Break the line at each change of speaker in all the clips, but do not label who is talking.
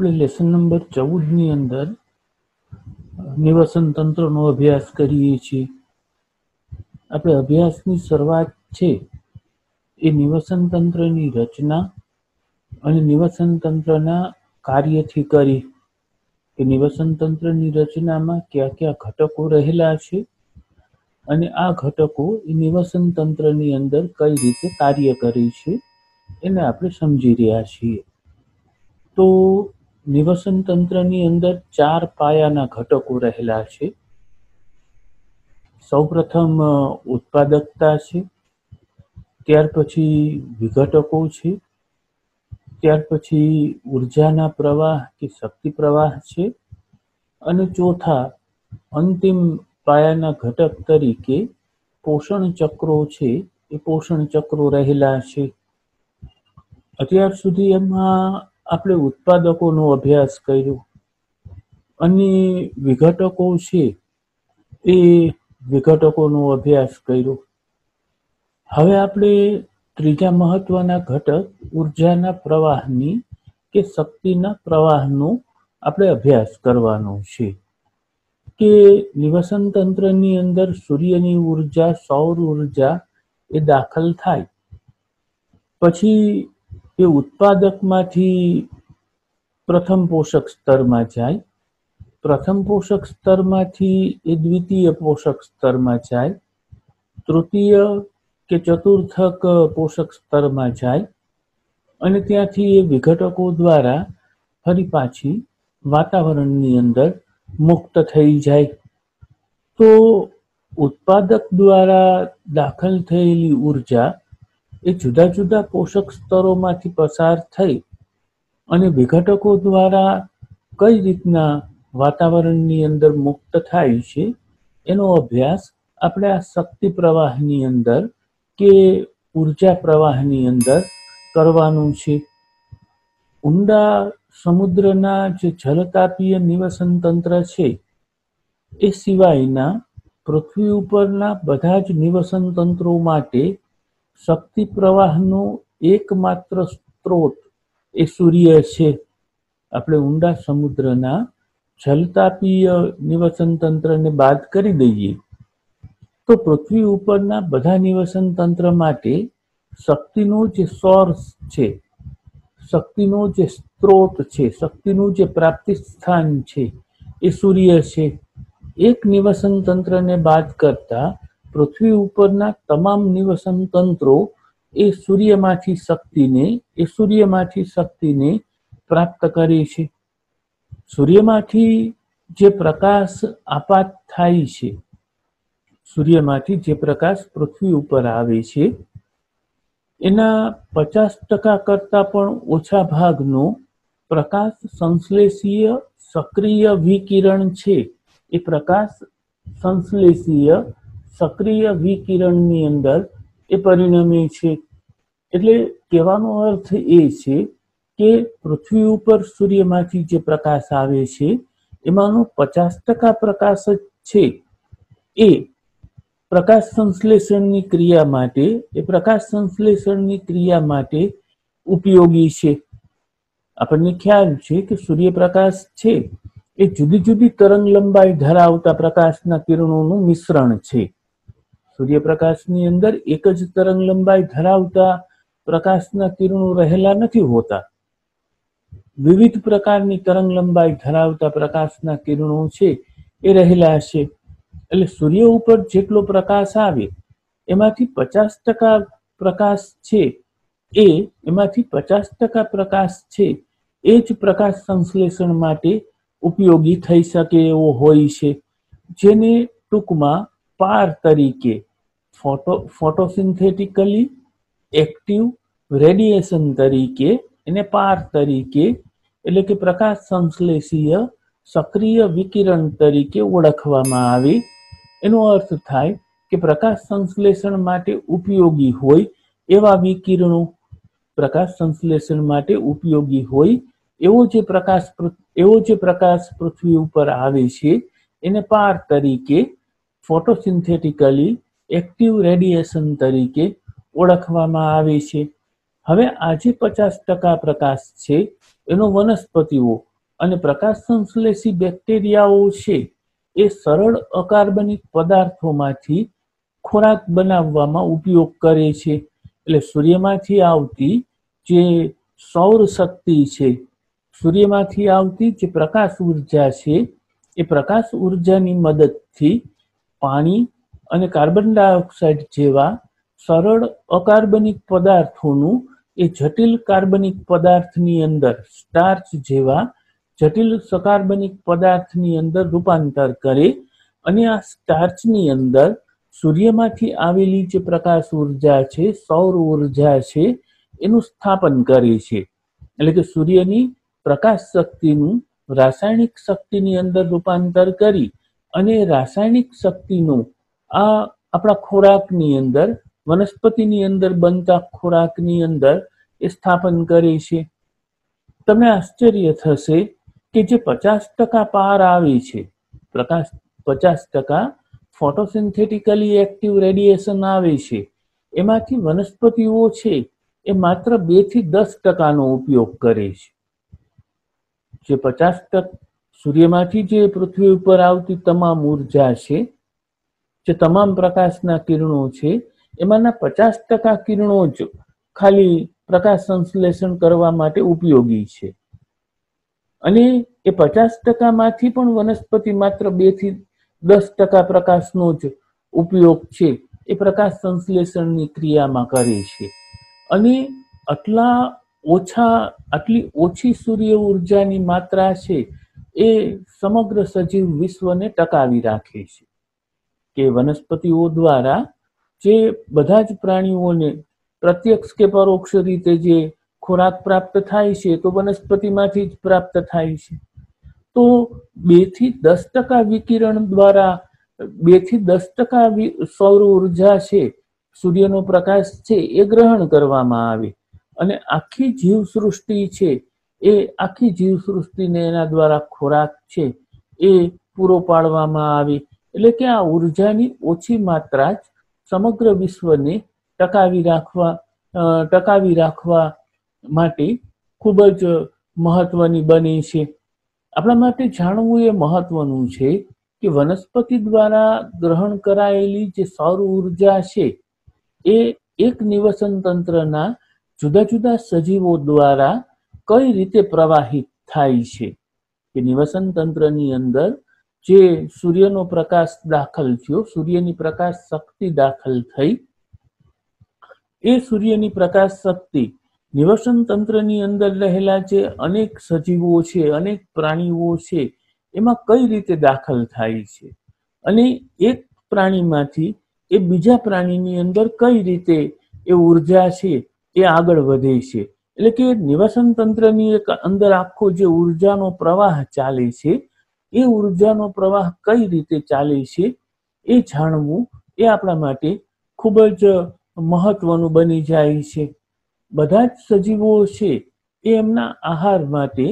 આપણે lesson number ચૌદની અંદર નિવસન તંત્રનો અભ્યાસ કરીએ છીએ. આપણે અભ્યાસની શરૂઆત છે. એ નિવસન તંત્રની રચના અને નિવસન તંત્રના કાર્યથી કરી. કે નિવસન તંત્રની રચનામાં કયા કયા ઘટકો રહેલા છે અને આ ઘટકો એ નિવસન તંત્રની અંદર કઈ રીતે કાર્ય કરે છે એને આપણે સમજી રહ્યા છીએ. તો નિવસન તંત્રની અંદર ચાર પાયાના ઘટકો રહેલા છે. સૌપ્રથમ ઉત્પાદકતા છે. ત્યાર પછી વિઘટકો છે. ત્યાર પછી ઉર્જાના પ્રવાહ કે શક્તિ પ્રવાહ છે. અને ચોથા, અંતિમ પાયાના ઘટક તરીકે પોષણ ચક્રો છે. એ પોષણ ચક્રો રહેલા છે. અત્યાર સુધી એમાં આપણે ઉત્પાદકોનો અભ્યાસ કર્યો. અને વિઘટકો છે એ વિઘટકોનો અભ્યાસ કર્યો. હવે આપણે ત્રીજા મહત્વના ઘટક ઉર્જાના પ્રવાહની કે શક્તિના પ્રવાહનો આપણે અભ્યાસ કરવાનો છે. કે નિવસન તંત્રની અંદર સૂર્યની ઊર્જા, સૌર ઊર્જા એ દાખલ થાય. પછી એ ઉત્પાદકમાંથી પ્રથમ પોષક સ્તરમાં જાય, પ્રથમ પોષક સ્તરમાંથી એ દ્વિતીય પોષક સ્તરમાં જાય, તૃતીય કે ચતુર્થક પોષક સ્તરમાં જાય અને ત્યાંથી એ વિઘટકો દ્વારા ફરી પાછી વાતાવરણની અંદર મુક્ત થઈ જાય. તો ઉત્પાદક દ્વારા દાખલ થયેલી ઊર્જા એ જુદા જુદા પોષક સ્તરોમાંથી પસાર થઈ અને વિઘટકો દ્વારા કઈ રીતના વાતાવરણની અંદર મુક્ત થાય છે, એનો અભ્યાસ આપણે આ શક્તિ પ્રવાહની અંદર કે ઊર્જા પ્રવાહની અંદર કરવાનું છે. ઊંડા સમુદ્રના જે જલતાપીય નિવસન તંત્ર છે, એ સિવાયના પૃથ્વી ઉપરના બધા જ નિવસન તંત્રો માટે શક્તિ પ્રવાહનો એકમાત્ર સ્ત્રોત એ સૂર્ય છે. આપણે ઊંડા સમુદ્રના જલતાપીય નિવસન તંત્રને બાદ કરી દઈએ. તો પૃથ્વી ઉપરના બધા નિવસન તંત્ર માટે શક્તિનો જે સોર્સ છે, શક્તિનો જે સ્ત્રોત છે, શક્તિનું જે પ્રાપ્તિ સ્થાન છે એ સૂર્ય છે. એક નિવસન તંત્રને બાદ કરતા પૃથ્વી ઉપરના તમામ નિવસન તંત્રો એ સૂર્યમાંથી શક્તિને, એ સૂર્યમાંથી શક્તિને પ્રાપ્ત કરે છે. સૂર્યમાંથી જે પ્રકાશ આપાત થાય છે, સૂર્યમાંથી જે પ્રકાશ પૃથ્વી ઉપર આવે છે, એના પચાસ ટકા કરતાં પણ ઓછા ભાગનો પ્રકાશ સંશ્લેષીય સક્રિય વિકિરણ છે. એ પ્રકાશ સંશ્લેષીય સક્રિય વિકિરણની અંદર એ પરિણમે છે. એટલે કહેવાનો અર્થ એ છે કે પૃથ્વી ઉપર સૂર્યમાંથી જે પ્રકાશ આવે છે, એમાંનો પચાસ ટકા પ્રકાશ જ છે. એ પ્રકાશ સંશ્લેષણની ક્રિયા માટે, એ પ્રકાશ સંશ્લેષણની ક્રિયા માટે ઉપયોગી છે. આપણને ખ્યાલ છે કે સૂર્યપ્રકાશ છે. એ જુદી જુદી તરંગ લંબાઈ ધરાવતા પ્રકાશના કિરણોનું મિશ્રણ છે. સૂર્યપ્રકાશની અંદર એક જ તરંગ લંબાઈ ધરાવતા પ્રકાશના કિરણો રહેલા નથી હોતા. વિવિધ પ્રકારની તરંગ લંબાઈ ધરાવતા પ્રકાશના કિરણો છે, એ રહેલા છે એટલે સૂર્ય ઉપર જેટલો પ્રકાશ આવે, એમાંથી પચાસ ટકા પ્રકાશ છે, એ એમાંથી પચાસ ટકા પ્રકાશ છે, એ જ પ્રકાશ સંશ્લેષણ માટે ઉપયોગી થઈ શકે એવો હોય છે, જેને ટૂંકમાં પાર તરીકે ફોટો, ફોટોસિન્થેટિકલી એક્ટિવ રેડિયેશન તરીકે એને પાર તરીકે એટલે કે પ્રકાશ સંશ્લેષીય સક્રિય વિકિરણ તરીકે ઓળખવામાં આવે. એનો અર્થ થાય કે પ્રકાશ સંશ્લેષણ માટે ઉપયોગી હોય એવા વિકિરણો પ્રકાશ સંશ્લેષણ માટે ઉપયોગી હોય એવો જે પ્રકાશ એવો જે પ્રકાશ પૃથ્વી ઉપર આવે છે, એને પાર તરીકે ફોટોસિન્થેટિકલી એક્ટિવ રેડિયેશન તરીકે ઓળખવામાં આવે છે. હવે આજે પચાસ ટકા પ્રકાશ છે, એનો વનસ્પતિઓ અને પ્રકાશ સંશ્લેષી બેક્ટેરિયાઓ છે, એ સરળ અકાર્બનિક પદાર્થોમાંથી ખોરાક બનાવવામાં ઉપયોગ કરે છે. એટલે સૂર્યમાંથી આવતી જે સૌર શક્તિ છે, સૂર્યમાંથી આવતી જે પ્રકાશ ઊર્જા છે, એ પ્રકાશ ઉર્જાની મદદથી પાણી અને કાર્બન ડાયોક્સાઇડ જેવા સરળ અકાર્બનિક પદાર્થોનું એ જટિલ કાર્બનિક પદાર્થની અંદર સ્ટાર્ચ જેવા જટિલ સકાર્બનિક પદાર્થની અંદર રૂપાંતર કરે અને આ સ્ટાર્ચની અંદર સૂર્યમાંથી આવેલી જે પ્રકાશ ઊર્જા છે, સૌર ઊર્જા છે, એનું સ્થાપન કરે છે. એટલે કે સૂર્યની પ્રકાશ શક્તિનું રાસાયણિક શક્તિની અંદર રૂપાંતર કરી અને રાસાયણિક શક્તિનું આ આપણા ખોરાકની અંદર, વનસ્પતિની અંદર બનતા ખોરાકની અંદર એ સ્થાપન કરે છે. તમને આશ્ચર્ય થશે કે જે પચાસ ટકા પાર આવે છે, પ્રકાશ પચાસ ટકા ફોટોસિન્થેટિકલી એક્ટિવ રેડિયેશન આવે છે. એમાંથી વનસ્પતિઓ છે એ માત્ર બેથી દસ ટકાનો ઉપયોગ કરે છે. જે પચાસ ટકા સૂર્યમાંથી જે પૃથ્વી ઉપર આવતી તમામ ઊર્જા છે જે તમામ પ્રકાશના કિરણો છે, એમાંના પચાસ ટકા કિરણો જ ખાલી પ્રકાશ સંશ્લેષણ કરવા માટે ઉપયોગી છે. અને એ પચાસ ટકામાંથી પણ વનસ્પતિ માત્ર બેથી દસ ટકા પ્રકાશનો જ ઉપયોગ છે, એ પ્રકાશ સંશ્લેષણની ક્રિયામાં કરે છે. અને આટલા ઓછા, આટલી ઓછી સૂર્ય ઉર્જાની માત્રા છે, એ સમગ્ર સજીવ વિશ્વને ટકાવી રાખે છે. કે વનસ્પતિઓ દ્વારા જે બધા જ પ્રાણીઓને પ્રત્યક્ષ કે પરોક્ષ રીતે જે ખોરાક પ્રાપ્ત થાય છે, તો વનસ્પતિમાંથી જ પ્રાપ્ત થાય છે. તો બેથી દસ ટકા વિકિરણ દ્વારા બેથી દસ ટકા સૌર ઊર્જા છે, સૂર્યનો પ્રકાશ છે, એ ગ્રહણ કરવામાં આવે. અને આખી જીવસૃષ્ટિ છે, એ આખી જીવસૃષ્ટિને એના દ્વારા ખોરાક છે, એ પૂરો પાડવામાં આવે. એટલે કે આ ઉર્જાની ઓછી માત્રા જ સમગ્ર વિશ્વને ટકાવી રાખવા ટકાવી રાખવા માટે ખૂબ જ મહત્વની બને છે. આપણા માટે જાણવું એ મહત્વનું છે કે વનસ્પતિ દ્વારા ગ્રહણ કરાયેલી જે સૌર ઊર્જા છે એ એક નિવસન તંત્રના જુદા જુદા સજીવો દ્વારા કઈ રીતે પ્રવાહિત થાય છે? કે નિવસન તંત્રની અંદર જે સૂર્યનો પ્રકાશ દાખલ થયો, સૂર્યની પ્રકાશ શક્તિ દાખલ થઈ. એ સૂર્યની પ્રકાશ શક્તિ નિવસન તંત્રની અંદર રહેલા જે અનેક સજીવો છે, અનેક પ્રાણીઓ છે, એમાં કઈ રીતે દાખલ થાય છે? અને એક પ્રાણીમાંથી એ બીજા પ્રાણીની અંદર કઈ રીતે એ ઊર્જા છે, એ આગળ વધે છે? એટલે કે નિવસન તંત્રની અંદર આખો જે ઉર્જાનો પ્રવાહ ચાલે છે એ ઉર્જાનો પ્રવાહ કઈ રીતે ચાલે છે એ જાણવું એ આપણા માટે ખૂબ જ મહત્વનું બની જાય છે. બધા જ સજીવો છે એ એમના આહાર માટે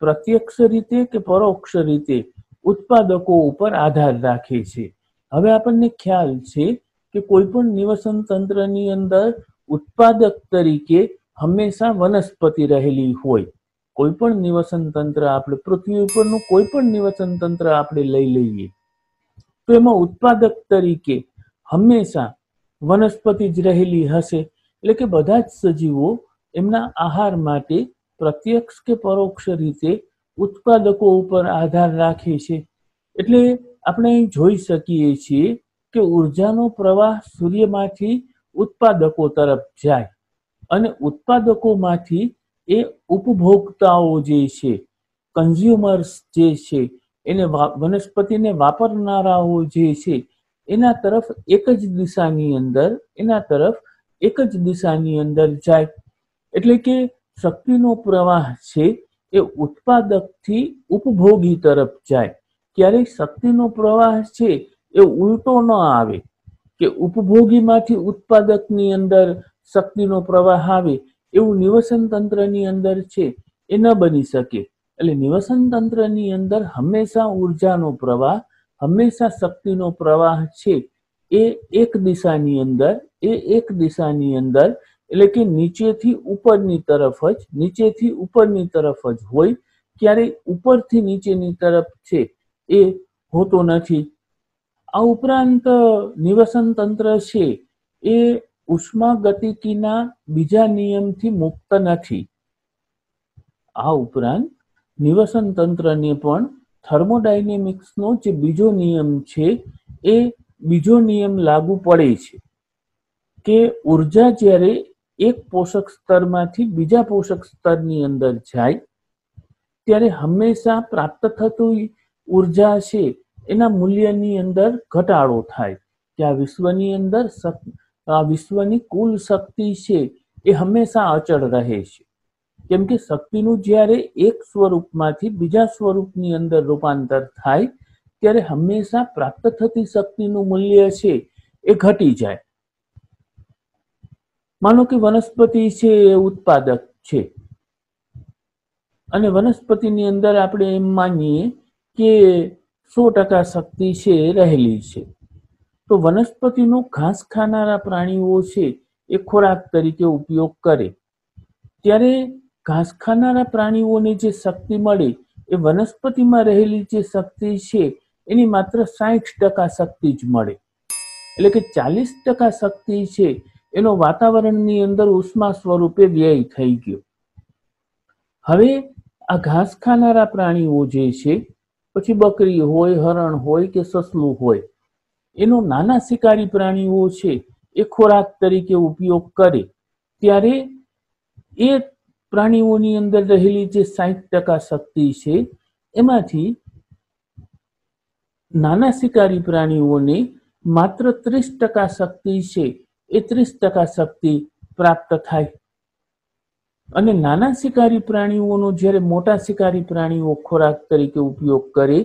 પ્રત્યક્ષ રીતે કે પરોક્ષ રીતે ઉત્પાદકો ઉપર આધાર રાખે છે. હવે આપણને ખ્યાલ છે કે કોઈ પણ નિવસન તંત્રની અંદર ઉત્પાદક તરીકે હંમેશા વનસ્પતિ રહેલી હોય. કોઈ પણ નિવસન તંત્ર આપણે, પૃથ્વી ઉપરનું કોઈ પણ નિવસન તંત્ર આપણે લઈ લઈએ, તો એમાં ઉત્પાદક તરીકે હંમેશા વનસ્પતિ જ રહેલી હશે. એટલે કે બધા જ સજીવો એમના આહાર માટે પ્રત્યક્ષ કે પરોક્ષ રીતે ઉત્પાદકો ઉપર આધાર રાખે છે. એટલે આપણે જોઈ શકીએ છીએ કે ઉર્જાનો પ્રવાહ સૂર્યમાંથી ઉત્પાદકો તરફ જાય અને ઉત્પાદકોમાંથી એ ઉપભોક્તાઓ જે છે કન્ઝ્યુમર્સ જે છે, એને વનસ્પતિને વાપરનારાઓ જે છે, એના તરફ એક જ દિશાની અંદર, એના તરફ એક જ દિશાની અંદર જાય. એટલે કે શક્તિનો પ્રવાહ છે એ ઉત્પાદકથી ઉપભોગી તરફ જાય. ક્યારેય શક્તિનો પ્રવાહ છે એ ઉલટો ન આવે. કે ઉપભોગીમાંથી ઉત્પાદકની અંદર શક્તિનો પ્રવાહ આવે એવું નિવસન તંત્રની અંદર છે એ ન બની શકે. એટલે નિવસન તંત્રની અંદર હંમેશા ઉર્જાનો પ્રવાહ, હંમેશા શક્તિનો પ્રવાહ છે એ એક દિશાની અંદર, એ એક દિશાની અંદર. એટલે કે નીચેથી ઉપરની તરફ જ, નીચેથી ઉપરની તરફ જ હોય, ક્યારેય ઉપરથી નીચેની તરફ છે એ હોતો નથી. આ ઉપરાંત નિવસન તંત્ર છે એ ઉષ્માગતિકીના બીજા નિયમથી મુક્ત નથી. આ ઉપરાંત નિવસન તંત્રને પણ થર્મોડાયનેમિક્સનો જે બીજો નિયમ છે, એ બીજો નિયમ લાગુ પડે છે કે ઊર્જા જ્યારે એક પોષક સ્તરમાંથી બીજા પોષક સ્તરની અંદર જાય, ત્યારે હંમેશા પ્રાપ્ત થતું ઊર્જા છે, એના મૂલ્યની અંદર ઘટાડો થાય. કે આ વિશ્વની અંદર વિશ્વની કુલ શક્તિ છે એ હંમેશા અચળ રહે છે. કેમ કે શક્તિનું જ્યારે એક સ્વરૂપમાંથી બીજા સ્વરૂપની અંદર રૂપાંતર થાય, ત્યારે હંમેશા પ્રાપ્ત થતી શક્તિનું મૂલ્ય છે એ ઘટી જાય. માનો કે વનસ્પતિ છે એ ઉત્પાદક છે. અને વનસ્પતિની અંદર આપણે એમ માનીએ કે સો ટકા શક્તિ છે એ રહેલી છે. તો વનસ્પતિનો ઘાસ ખાનારા પ્રાણીઓ છે એ ખોરાક તરીકે ઉપયોગ કરે. ત્યારે ઘાસ ખાનારા પ્રાણીઓને જે શક્તિ મળે એ વનસ્પતિમાં રહેલી જે શક્તિ છે એની માત્ર સાઠ ટકા શક્તિ જ મળે. એટલે કે ચાલીસ ટકા શક્તિ છે એનો વાતાવરણની અંદર ઉષ્મા સ્વરૂપે વ્યય થઈ ગયો. હવે આ ઘાસ ખાનારા પ્રાણીઓ જે છે, પછી બકરી હોય, હરણ હોય કે સસલું હોય એનો નાના શિકારી પ્રાણીઓ છે, એ ખોરાક તરીકે ઉપયોગ કરે. ત્યારે એ પ્રાણીઓની અંદર રહેલી જે સાઠ ટકા શક્તિ છે, એમાંથી નાના શિકારી પ્રાણીઓને માત્ર ત્રીસ ટકા શક્તિ છે, એ ત્રીસ ટકા શક્તિ પ્રાપ્ત થાય. અને નાના શિકારી પ્રાણીઓનો જ્યારે મોટા શિકારી પ્રાણીઓ ખોરાક તરીકે ઉપયોગ કરે,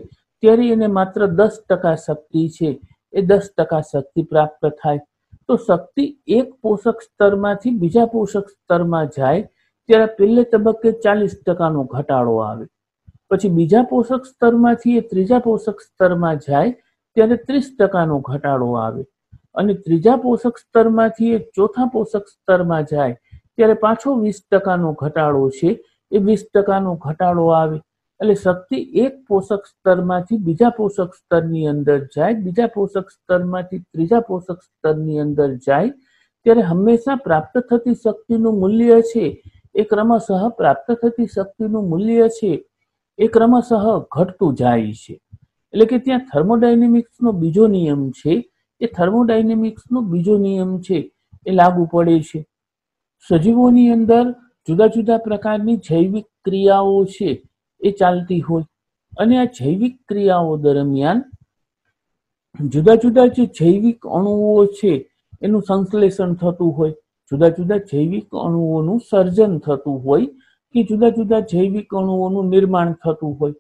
ત્યારે એને માત્ર દસ ટકા શક્તિ છે એ દસ ટકા શક્તિ પ્રાપ્ત થાય. તો શક્તિ એક પોષક સ્તરમાંથી બીજા પોષક સ્તરમાં જાય ત્યારે પહેલે તબક્કે ચાલીસ ટકાનો ઘટાડો આવે. પછી બીજા પોષક સ્તરમાંથી એ ત્રીજા પોષક સ્તરમાં જાય ત્યારે ત્રીસ ટકાનો ઘટાડો આવે. અને ત્રીજા પોષક સ્તરમાંથી એ ચોથા પોષક સ્તરમાં જાય ત્યારે પાછો વીસ ટકાનો ઘટાડો છે. એ વીસ ટકાનો ઘટાડો આવે. એટલે શક્તિ એક પોષક સ્તરમાંથી બીજા પોષક સ્તરની અંદર જાય, બીજા પોષક સ્તરમાંથી ત્રીજા પોષક સ્તરની અંદર જાય, ત્યારે હંમેશા પ્રાપ્ત થતી શક્તિનું મૂલ્ય છે. એ ક્રમશઃ પ્રાપ્ત થતી શક્તિનું મૂલ્ય છે. એ ક્રમશઃ ઘટતું જાય છે. એટલે કે ત્યાં થર્મોડાયનેમિક્સનો બીજો નિયમ છે. એ થર્મોડાયનેમિક્સનો બીજો નિયમ છે. એ લાગુ પડે છે. સજીવોની અંદર જુદા જુદા પ્રકારની જૈવિક ક્રિયાઓ છે. એ ચાલતી હોય. અને આ જૈવિક ક્રિયાઓ દરમિયાન જુદા જુદા જે જૈવિક અણુઓ છે, એનું સંશ્લેષણ થતું હોય. જુદા જુદા જૈવિક અણુઓનું સર્જન થતું હોય કે જુદા જુદા જૈવિક અણુઓનું નિર્માણ થતું હોય.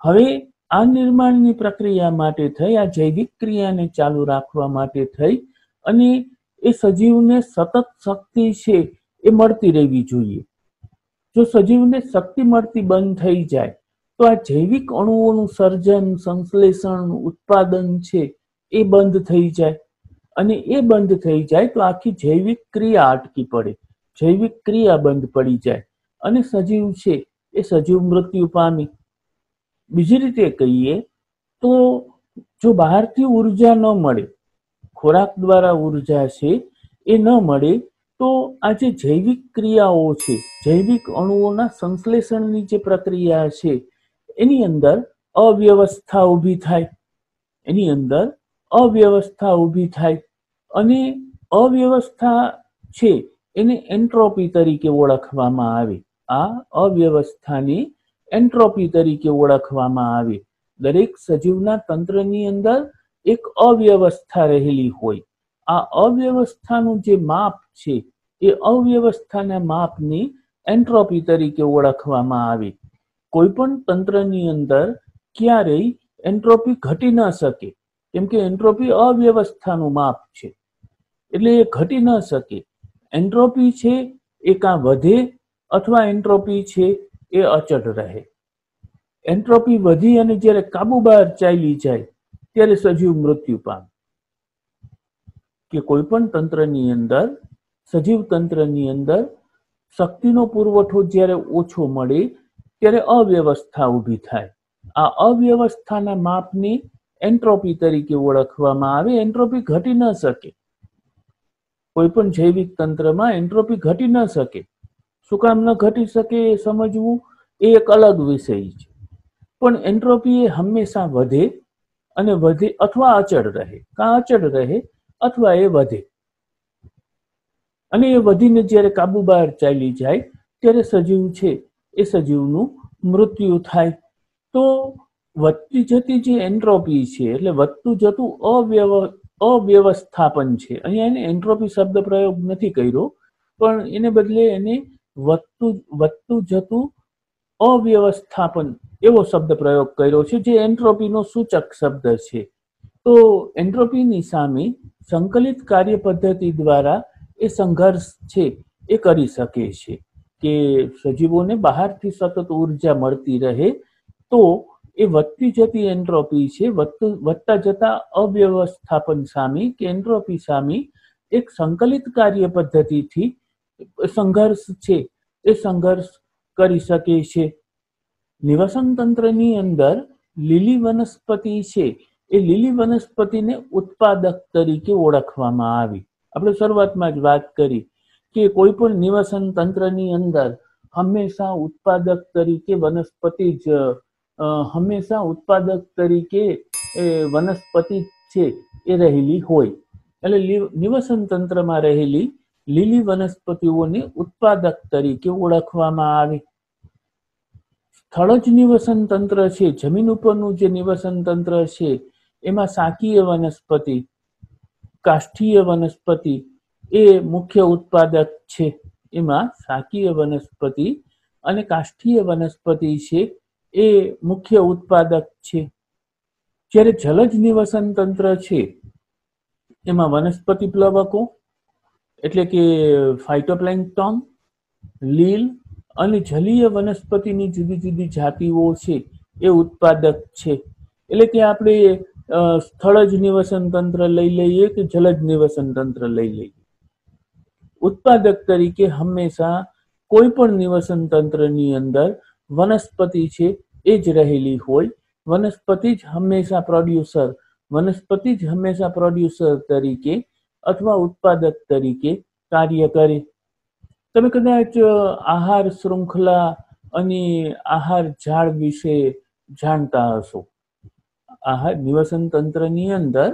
હવે આ નિર્માણની પ્રક્રિયા માટે થઈ, આ જૈવિક ક્રિયાને ચાલુ રાખવા માટે થઈ અને એ સજીવને સતત શક્તિ છે એ મળતી રહેવી જોઈએ. જો સજીવને શક્તિ મળતી બંધ થઈ જાય, તો આ જૈવિક અણુઓનું સર્જન, સંશ્લેષણ, ઉત્પાદન છે, એ બંધ થઈ જાય. અને એ બંધ થઈ જાય તો આખી જૈવિક ક્રિયા અટકી પડે. જૈવિક ક્રિયા બંધ પડી જાય. અને સજીવ છે, એ સજીવ મૃત્યુ પામી. બીજી રીતે કહીએ તો જો બહારથી ઊર્જા ન મળે, ખોરાક દ્વારા ઊર્જા છે, એ ન મળે તો આ જે જૈવિક ક્રિયાઓ છે, જૈવિક અણુઓના સંશ્લેષણની જે પ્રક્રિયા છે, એની અંદર અવ્યવસ્થા ઊભી થાય. એની અંદર અવ્યવસ્થા ઊભી થાય. અને અવ્યવસ્થા છે એને એન્ટ્રોપી તરીકે ઓળખવામાં આવે. આ અવ્યવસ્થાને એન્ટ્રોપી તરીકે ઓળખવામાં આવે. દરેક સજીવના તંત્રની અંદર એક અવ્યવસ્થા રહેલી હોય. આ અવ્યવસ્થાનું જે માપ છે એ અવ્યવસ્થાના માપની એન્ટ્રોપી તરીકે ઓળખવામાં આવે. કોઈ પણ તંત્રની અંદર ક્યારેય એન્ટ્રોપી ઘટી ન શકે, કેમ કે એન્ટ્રોપી અવ્યવસ્થાનું માપ છે. એટલે એ ઘટી ન શકે. એન્ટ્રોપી છે એ કાં વધે અથવા એન્ટ્રોપી છે એ અચળ રહે. એન્ટ્રોપી વધી અને જ્યારે કાબુ બહાર ચાલી જાય, ત્યારે સજીવ મૃત્યુ પામે. કે કોઈ પણ તંત્રની અંદર સજીવ તંત્રની અંદર શક્તિનો પુરવઠો જ્યારે ઓછો મળે ત્યારે અવ્યવસ્થા ઊભી થાય. આ અવ્યવસ્થાના માપને એન્ટ્રોપી તરીકે ઓળખવામાં આવે. એન્ટ્રોપી ઘટી ન શકે. કોઈ પણ જૈવિક તંત્રમાં એન્ટ્રોપી ઘટી ન શકે. શું કામ ન ઘટી શકે એ સમજવું એ એક અલગ વિષય છે. પણ એન્ટ્રોપી એ હંમેશા વધે અને વધે અથવા અચળ રહે. કાં અચળ રહે અથવા એ વધે. અને એ વધીને જ્યારે કાબુ બહાર ચાલી જાય, ત્યારે સજીવ છે, એ સજીવનું મૃત્યુ થાય. તો વધતી જતી જે એન્ટ્રોપી છે, એટલે વધતું જતું અવ્યવ, અવ્યવસ્થાપન છે, અહીંયા એને એન્ટ્રોપી શબ્દ પ્રયોગ નથી કર્યો, પણ એને બદલે એને વધતું વધતું જતું અવ્યવસ્થાપન એવો શબ્દ પ્રયોગ કર્યો છે, જે એન્ટ્રોપીનો સૂચક શબ્દ છે. તો એન્ટ્રોપીની સામે સંકલિત કાર્ય પદ્ધતિ દ્વારા એ સંઘર્ષ છે એ કરી શકે છે. કે સજીવોને બહારથી સતત ઊર્જા મળતી રહે તો એ વધતી જતી એન્ટ્રોપી છે, વધતા જતા અવ્યવસ્થાપન સામે કે એન્ટ્રોપી સામે એક સંકલિત કાર્ય પદ્ધતિથી સંઘર્ષ છે. એ સંઘર્ષ કરી શકે છે. નિવસન તંત્રની અંદર લીલી વનસ્પતિ છે. એ લીલી વનસ્પતિને ઉત્પાદક તરીકે ઓળખવામાં આવી. આપણે શરૂઆતમાં જ વાત કરી કે કોઈ પણ નિવસન તંત્રની અંદર હંમેશા ઉત્પાદક તરીકે વનસ્પતિ જ હંમેશા ઉત્પાદક તરીકે વનસ્પતિ છે, એ રહેલી હોય. એટલે નિવસન તંત્રમાં રહેલી લીલી વનસ્પતિઓને ઉત્પાદક તરીકે ઓળખવામાં આવે. સ્થળ જ નિવસન તંત્ર છે, જમીન ઉપરનું જે નિવસન તંત્ર છે, એમાં સાકીય વનસ્પતિ કાષ્ઠીય વનસ્પતિ એ મુખ્ય ઉત્પાદક છે. એમાં શાકીય વનસ્પતિ અને કાષ્ઠીય વનસ્પતિ છે એ મુખ્ય ઉત્પાદક છે. જ્યારે જલજ નિવસન તંત્ર છે, એમાં વનસ્પતિ પ્લવકો એટલે કે ફાઇટોપ્લેન્કટોન લીલ અને જલીય વનસ્પતિની જુદી જુદી જાતિઓ છે એ ઉત્પાદક છે. એટલે કે આપણે સ્થળજ નિવસન તંત્ર લઈ લઈએ કે જલજ નિવસન તંત્ર લઈ લઈએ? ઉત્પાદક તરીકે હંમેશા કોઈ પણ નિવસન તંત્રની અંદર વનસ્પતિ છે એ જ રહેલી હોય. વનસ્પતિ જ હંમેશા પ્રોડ્યુસર વનસ્પતિ જ હંમેશા પ્રોડ્યુસર તરીકે અથવા ઉત્પાદક તરીકે કાર્ય કરે. તમે કદાચ આહાર શૃંખલા અને આહાર ઝાડ વિશે જાણતા હશો. આહાર નિવસન તંત્રની અંદર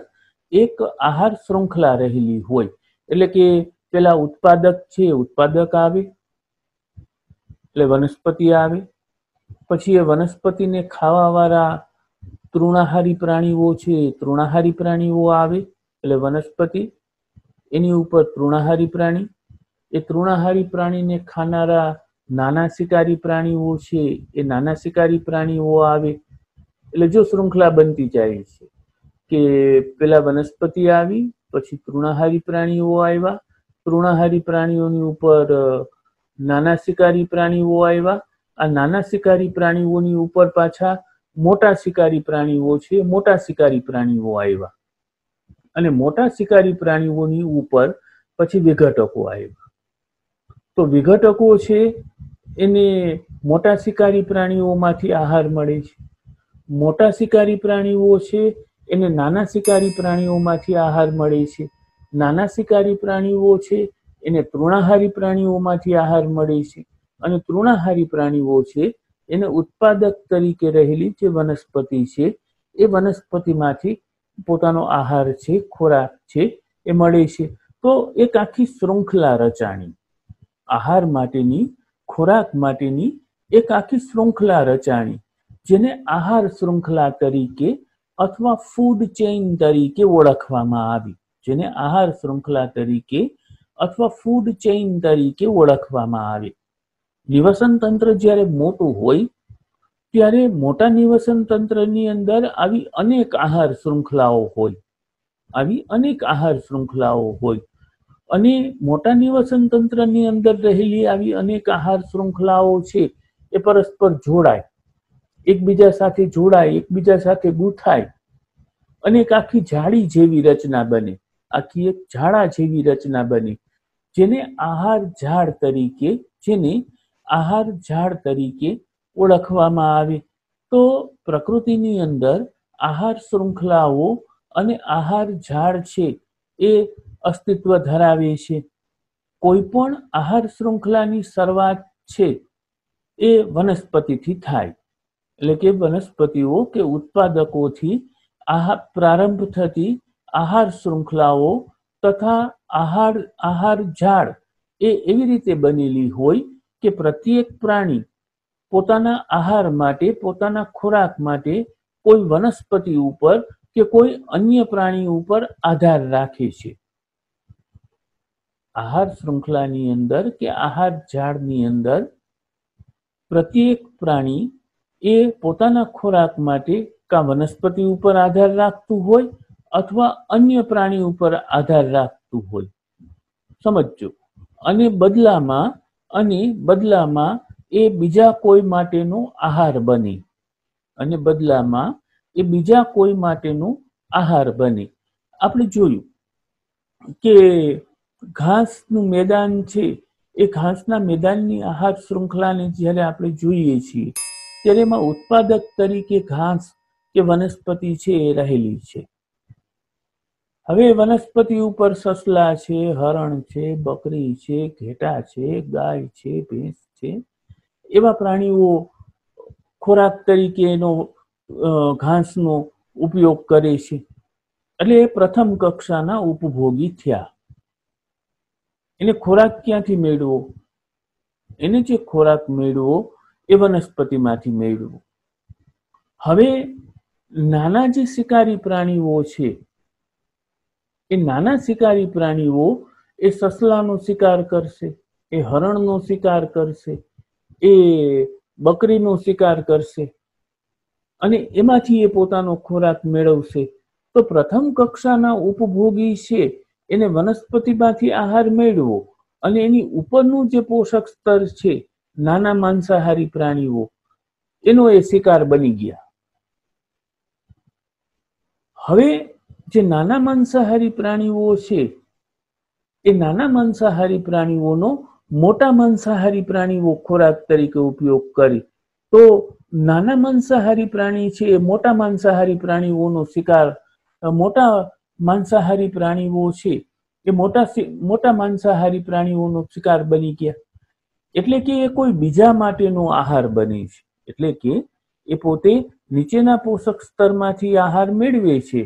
એક આહાર શૃંખલા રહેલી હોય. એટલે કે પેલા ઉત્પાદક છે ઉત્પાદક આવે, એટલે વનસ્પતિ આવે, પછી એ વનસ્પતિને ખાવાવાળા તૃણાહારી પ્રાણીઓ છે તૃણાહારી પ્રાણીઓ આવે, એટલે વનસ્પતિ, એની ઉપર તૃણાહારી પ્રાણી, એ તૃણાહારી પ્રાણીને ખાનારા નાના શિકારી પ્રાણીઓ છે એ નાના શિકારી પ્રાણીઓ આવે એટલે જો શૃંખલા બનતી જાય છે કે પેલા વનસ્પતિ આવી, પછી તૃણાહારી પ્રાણીઓ આવ્યા, તૃણાહારી પ્રાણીઓની ઉપર નાના શિકારી પ્રાણીઓ આવ્યા, આ નાના શિકારી પ્રાણીઓની ઉપર પાછા મોટા શિકારી પ્રાણીઓ છે, મોટા શિકારી પ્રાણીઓ આવ્યા. અને મોટા શિકારી પ્રાણીઓની ઉપર પછી વિઘટકો આવ્યા. તો વિઘટકો છે, એને મોટા શિકારી પ્રાણીઓમાંથી આહાર મળે છે. મોટા શિકારી પ્રાણીઓ છે એને નાના શિકારી પ્રાણીઓમાંથી આહાર મળે છે. નાના શિકારી પ્રાણીઓ છે એને તૃણાહારી પ્રાણીઓમાંથી આહાર મળે છે. અને તૃણાહારી પ્રાણીઓ છે એને ઉત્પાદક તરીકે રહેલી જે વનસ્પતિ છે એ વનસ્પતિમાંથી પોતાનો આહાર છે, ખોરાક છે એ મળે છે. તો એક આખી શૃંખલા રચાણી. આહાર માટેની, ખોરાક માટેની એક આખી શૃંખલા રચાણી. જેને આહાર શૃંખલા તરીકે અથવા ફૂડ ચેઇન તરીકે ઓળખવામાં આવી. જેને આહાર શૃંખલા તરીકે અથવા ફૂડ ચેઇન તરીકે ઓળખવામાં આવે. નિવસન તંત્ર જ્યારે મોટું હોય, ત્યારે મોટા નિવસન તંત્રની અંદર આવી અનેક આહાર શૃંખલાઓ હોય. આવી અનેક આહાર શૃંખલાઓ હોય. અને મોટા નિવસન તંત્રની અંદર રહેલી આવી અનેક આહાર શૃંખલાઓ છે, એ પરસ્પર જોડાય. એકબીજા સાથે જોડાય, એકબીજા સાથે ગૂંથાય. અને એક આખી જાળી જેવી રચના બને, આખી એક ઝાડા જેવી રચના બને, જેને આહાર ઝાડ તરીકે, જેને આહાર ઝાડ તરીકે ઓળખવામાં આવે. તો પ્રકૃતિની અંદર આહાર શૃંખલાઓ અને આહાર ઝાડ છે એ અસ્તિત્વ ધરાવે છે. કોઈ પણ આહાર શૃંખલાની શરૂઆત છે એ વનસ્પતિથી થાય. એટલે કે વનસ્પતિઓ કે ઉત્પાદકોથી આહાર પ્રારંભ થતી આહાર શૃંખલાઓ તથા આહાર આહાર ઝાડ એ એવી રીતે બનેલી હોય કે પ્રત્યેક પ્રાણી પોતાના આહાર માટે, પોતાના ખોરાક માટે કોઈ વનસ્પતિ ઉપર કે કોઈ અન્ય પ્રાણી ઉપર આધાર રાખે છે. આહાર શૃંખલાની અંદર કે આહાર ઝાડની અંદર પ્રત્યેક પ્રાણી એ પોતાના ખોરાક માટે કા વનસ્પતિ ઉપર આધાર રાખતું હોય અથવા અન્ય પ્રાણી ઉપર આધાર રાખતું હોય. સમજજો. અને બદલામાં અને બદલામાં એ બીજા કોઈ માટેનો આહાર બને. અને બદલામાં એ બીજા કોઈ માટેનો આહાર બને. આપણે જોયું કે ઘાસનું મેદાન છે. એ ઘાસના મેદાનની આહાર શૃંખલાને જ્યારે આપણે જોઈએ છીએ ત્યારે એમાં ઉત્પાદક તરીકે ઘાસ કે વનસ્પતિ છે એ રહેલી છે. હવે વનસ્પતિ ઉપર સસલા છે, હરણ છે, બકરી છે, ઘેટા છે, ગાય છે, ભેંસ છે, એવા પ્રાણીઓ ખોરાક તરીકે એનો ઘાસનો ઉપયોગ કરે છે. એટલે એ પ્રથમ કક્ષાના ઉપભોગી થયા. એને ખોરાક ક્યાંથી મેળવો? એને જે ખોરાક મેળવો એ વનસ્પતિમાંથી મેળવું. હવે નાના જે શિકારી પ્રાણીઓ છે, એ નાના શિકારી પ્રાણીઓ એ સસલાનો શિકાર કરશે, એ હરણનો શિકાર કરશે, એ બકરીનો શિકાર કરશે અને એમાંથી એ પોતાનો ખોરાક મેળવશે. તો પ્રથમ કક્ષાના ઉપભોગી છે, એને વનસ્પતિમાંથી આહાર મેળવો અને એની ઉપરનું જે પોષક સ્તર છે નાના માંસાહારી પ્રાણીઓ એનો એ શિકાર બની ગયા. હવે જે નાના માંસાહારી પ્રાણીઓ છે, એ નાના માંસાહારી પ્રાણીઓનો મોટા માંસાહારી પ્રાણીઓ ખોરાક તરીકે ઉપયોગ કરી. તો નાના માંસાહારી પ્રાણી છે, એ મોટા માંસાહારી પ્રાણીઓનો શિકાર મોટા માંસાહારી પ્રાણીઓ છે, એ મોટા મોટા માંસાહારી પ્રાણીઓનો શિકાર બની ગયા. એટલે કે એ કોઈ બીજા માટેનો આહાર બને છે. એટલે કે એ પોતે નીચેના પોષક સ્તરમાંથી આહાર મેળવે છે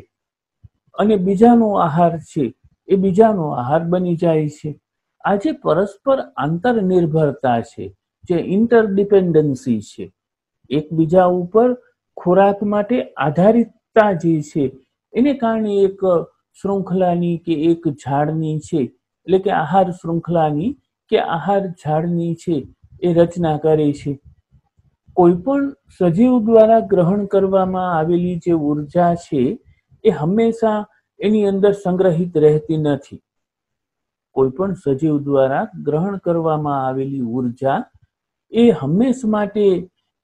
અને બીજાનો આહાર છે, એ બીજાનો આહાર બની જાય છે. આ જે પરસ્પર આંતરનિર્ભરતા છે, જે ઇન્ટરડિપેન્ડન્સી છે. એકબીજા ઉપર ખોરાક માટે આધારિતતા જે છે, એને કારણે એક શૃંખલાની કે એક ઝાડની છે, એટલે કે આહાર શૃંખલાની કે આહાર ઝાડની છે એ રચના કરે છે. કોઈ પણ સજીવ દ્વારા ગ્રહણ કરવામાં આવેલી જે ઊર્જા છે એ હંમેશા એની અંદર સંગ્રહિત રહેતી નથી. કોઈ પણ સજીવ દ્વારા ગ્રહણ કરવામાં આવેલી ઊર્જા એ હંમેશ માટે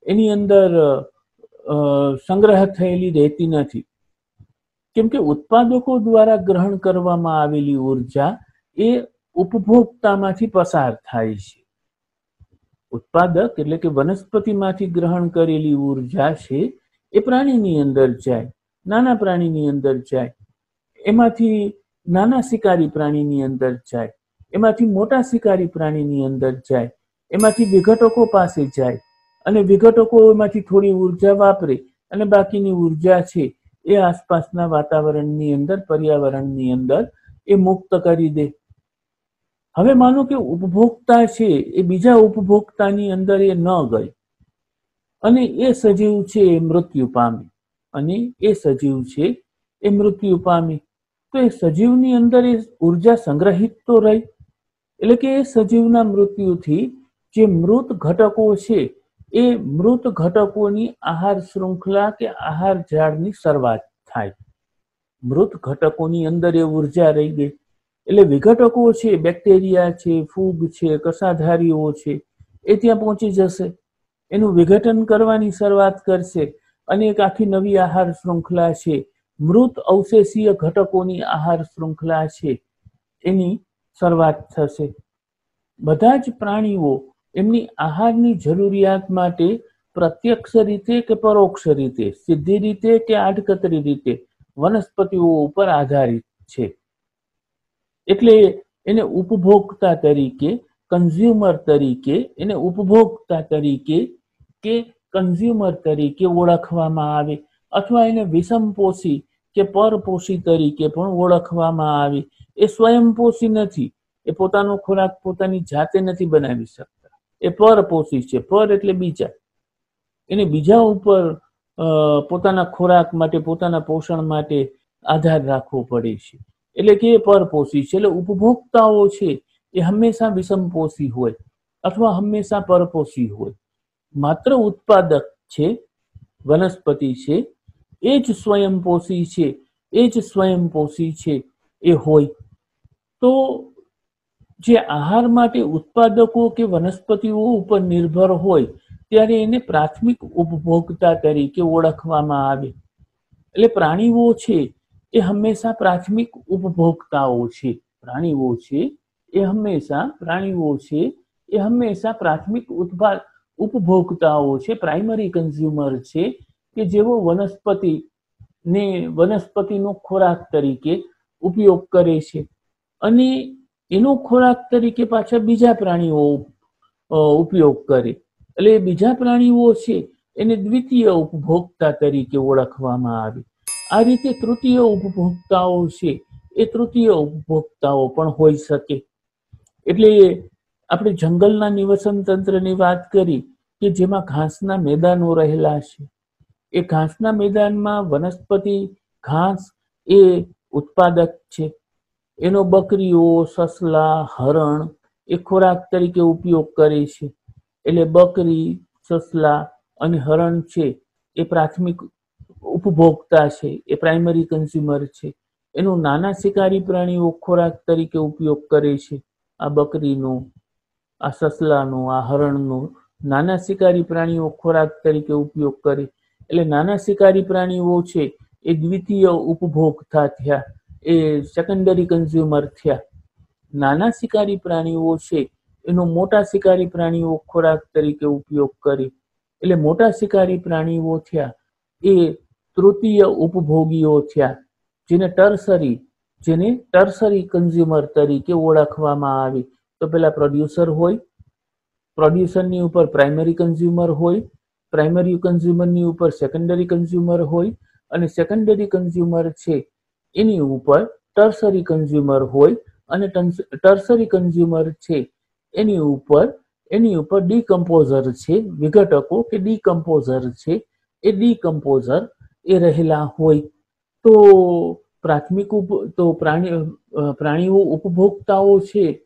એની અંદર સંગ્રહ થયેલી રહેતી નથી. કેમ કે ઉત્પાદકો દ્વારા ગ્રહણ કરવામાં આવેલી ઊર્જા એ ઉપભોક્તામાંથી પસાર થાય છે. ઉત્પાદક એટલે કે વનસ્પતિમાંથી ગ્રહણ કરેલી ઊર્જા છે એ પ્રાણીની અંદર જાય, નાના પ્રાણીની અંદર જાય, એમાંથી નાના શિકારી પ્રાણીની અંદર જાય, એમાંથી મોટા શિકારી પ્રાણીની અંદર જાય, એમાંથી વિઘટકો પાસે જાય અને વિઘટકો એમાંથી થોડી ઊર્જા વાપરે અને બાકીની ઊર્જા છે એ આસપાસના વાતાવરણની અંદર, પર્યાવરણની અંદર એ મુક્ત કરી દે. હવે માનો કે ઉપભોક્તા છે, એ બીજા ઉપભોક્તાની અંદર એ ન ગઈ. અને એ સજીવ છે એ મૃત્યુ પામી. અને એ સજીવ છે એ મૃત્યુ પામી. તો એ સજીવની અંદર એ ઊર્જા સંગ્રહિત તો રહી. એટલે કે એ સજીવના મૃત્યુથી જે મૃત ઘટકો છે, એ મૃત ઘટકોની આહાર શૃંખલા કે આહાર ઝાડની શરૂઆત થાય. મૃત ઘટકોની અંદર એ ઊર્જા રહી ગઈ. એટલે વિઘટકો છે, બેક્ટેરિયા છે, ફૂગ છે, કસાધારીઓ છે, એ ત્યાં પહોંચી જશે. એનું વિઘટન કરવાની શરૂઆત કરશે. અને એક આખી નવી આહાર શૃંખલા છે. મૃત અવશેષીય ઘટકોની આહાર શૃંખલા છે. એની શરૂઆત થશે. બધા જ પ્રાણીઓ એમની આહારની જરૂરિયાત માટે પ્રત્યક્ષ રીતે કે પરોક્ષ રીતે, સીધી રીતે કે આડકતરી રીતે વનસ્પતિઓ ઉપર આધારિત છે. એટલે એને ઉપભોક્તા તરીકે કન્ઝ્યુમર તરીકે, એને ઉપભોક્તા તરીકે કે કન્ઝ્યુમર તરીકે ઓળખવામાં આવે. અથવા એને વિષમપોષી કે પરપોષી તરીકે પણ ઓળખવામાં આવે. એ સ્વયંપોષી નથી. એ પોતાનો ખોરાક પોતાની જાતે નથી બનાવી શકતા. એ પરપોષી છે. પર એટલે બીજા. એને બીજા ઉપર પોતાના ખોરાક માટે, પોતાના પોષણ માટે આધાર રાખવો પડે છે. એટલે કે પરપોષી છે. એટલે ઉપભોક્તાઓ છે એ હંમેશા વિષમપોષી હોય અથવા હંમેશા પરપોષી હોય. માત્ર ઉત્પાદક છે, વનસ્પતિ છે, એ જ સ્વયંપોષી છે, એ જ સ્વયંપોષી છે, એ હોય. તો જે આહાર માટે ઉત્પાદકો કે વનસ્પતિઓ ઉપર નિર્ભર હોય ત્યારે એને પ્રાથમિક ઉપભોક્તા તરીકે ઓળખવામાં આવે. એટલે પ્રાણીઓ છે એ હંમેશા પ્રાથમિક ઉપભોક્તાઓ છે, પ્રાણીઓ છે, એ હંમેશા પ્રાણીઓ છે, એ હંમેશા પ્રાથમિક ઉત્પાદ, ઉપભોક્તાઓ છે પ્રાઇમરી કન્ઝ્યુમર છે, કે જેઓ વનસ્પતિ ને વનસ્પતિનો ખોરાક તરીકે ઉપયોગ કરે છે. અને એનો ખોરાક તરીકે પાછા બીજા પ્રાણીઓ ઉપયોગ કરે. એટલે બીજા પ્રાણીઓ છે, એને દ્વિતીય ઉપભોક્તા તરીકે ઓળખવામાં આવે. આ રીતે તૃતીય ઉપભોક્તાઓ છે, એ તૃતીય ઉપભોક્તાઓ પણ હોઈ શકે. એટલે આપણે જંગલના નિવસન તંત્રની વાત કરી કે જેમાં ઘાસના મેદાનો રહેલા છે. એ ઘાસના મેદાનમાં વનસ્પતિ, ઘાસ એ ઉત્પાદક છે. એનો બકરીઓ, સસલા, હરણ એ ખોરાક તરીકે ઉપયોગ કરે છે. એટલે બકરી, સસલા અને હરણ છે એ પ્રાથમિક ઉપભોક્તા છે, એ પ્રાઇમરી કન્ઝ્યુમર છે. એનો નાના શિકારી પ્રાણીઓ ખોરાક તરીકે ઉપયોગ કરે છે. આ બકરીનો, આ સસલાનો, આ હરણનો નાના શિકારી પ્રાણીઓ ખોરાક તરીકે ઉપયોગ કરે. એટલે નાના શિકારી પ્રાણીઓ છે, એ દ્વિતીય ઉપભોક્તા થયા. એ સેકન્ડરી કન્ઝ્યુમર થયા. નાના શિકારી પ્રાણીઓ છે, એનો મોટા શિકારી પ્રાણીઓ ખોરાક તરીકે ઉપયોગ કરે. એટલે મોટા શિકારી પ્રાણીઓ થયા. એ તૃતીય ઉપભોગીઓ થયા, જેને ટર્સરી જેને ટર્સરી કન્ઝ્યુમર તરીકે ઓળખવામાં આવે. તો પેલા પ્રોડ્યુસર હોય, પ્રોડ્યુસરની ઉપર પ્રાઇમરી કન્ઝ્યુમર હોય, પ્રાઇમરી કન્ઝ્યુમરની ઉપર સેકન્ડરી કન્ઝ્યુમર હોય, અને સેકન્ડરી કન્ઝ્યુમર છે, એની ઉપર ટર્સરી કન્ઝ્યુમર હોય, અને ટર્સરી કન્ઝ્યુમર છે, એની ઉપર એની ઉપર ડીકમ્પોઝર છે, વિઘટકો કે ડીકમ્પોઝર છે, એ ડીકમ્પોઝર એ રહેલા હોય. તો પ્રાથમિક તો પ્રાણી પ્રાણીઓ ઉપભોક્તાઓ છે.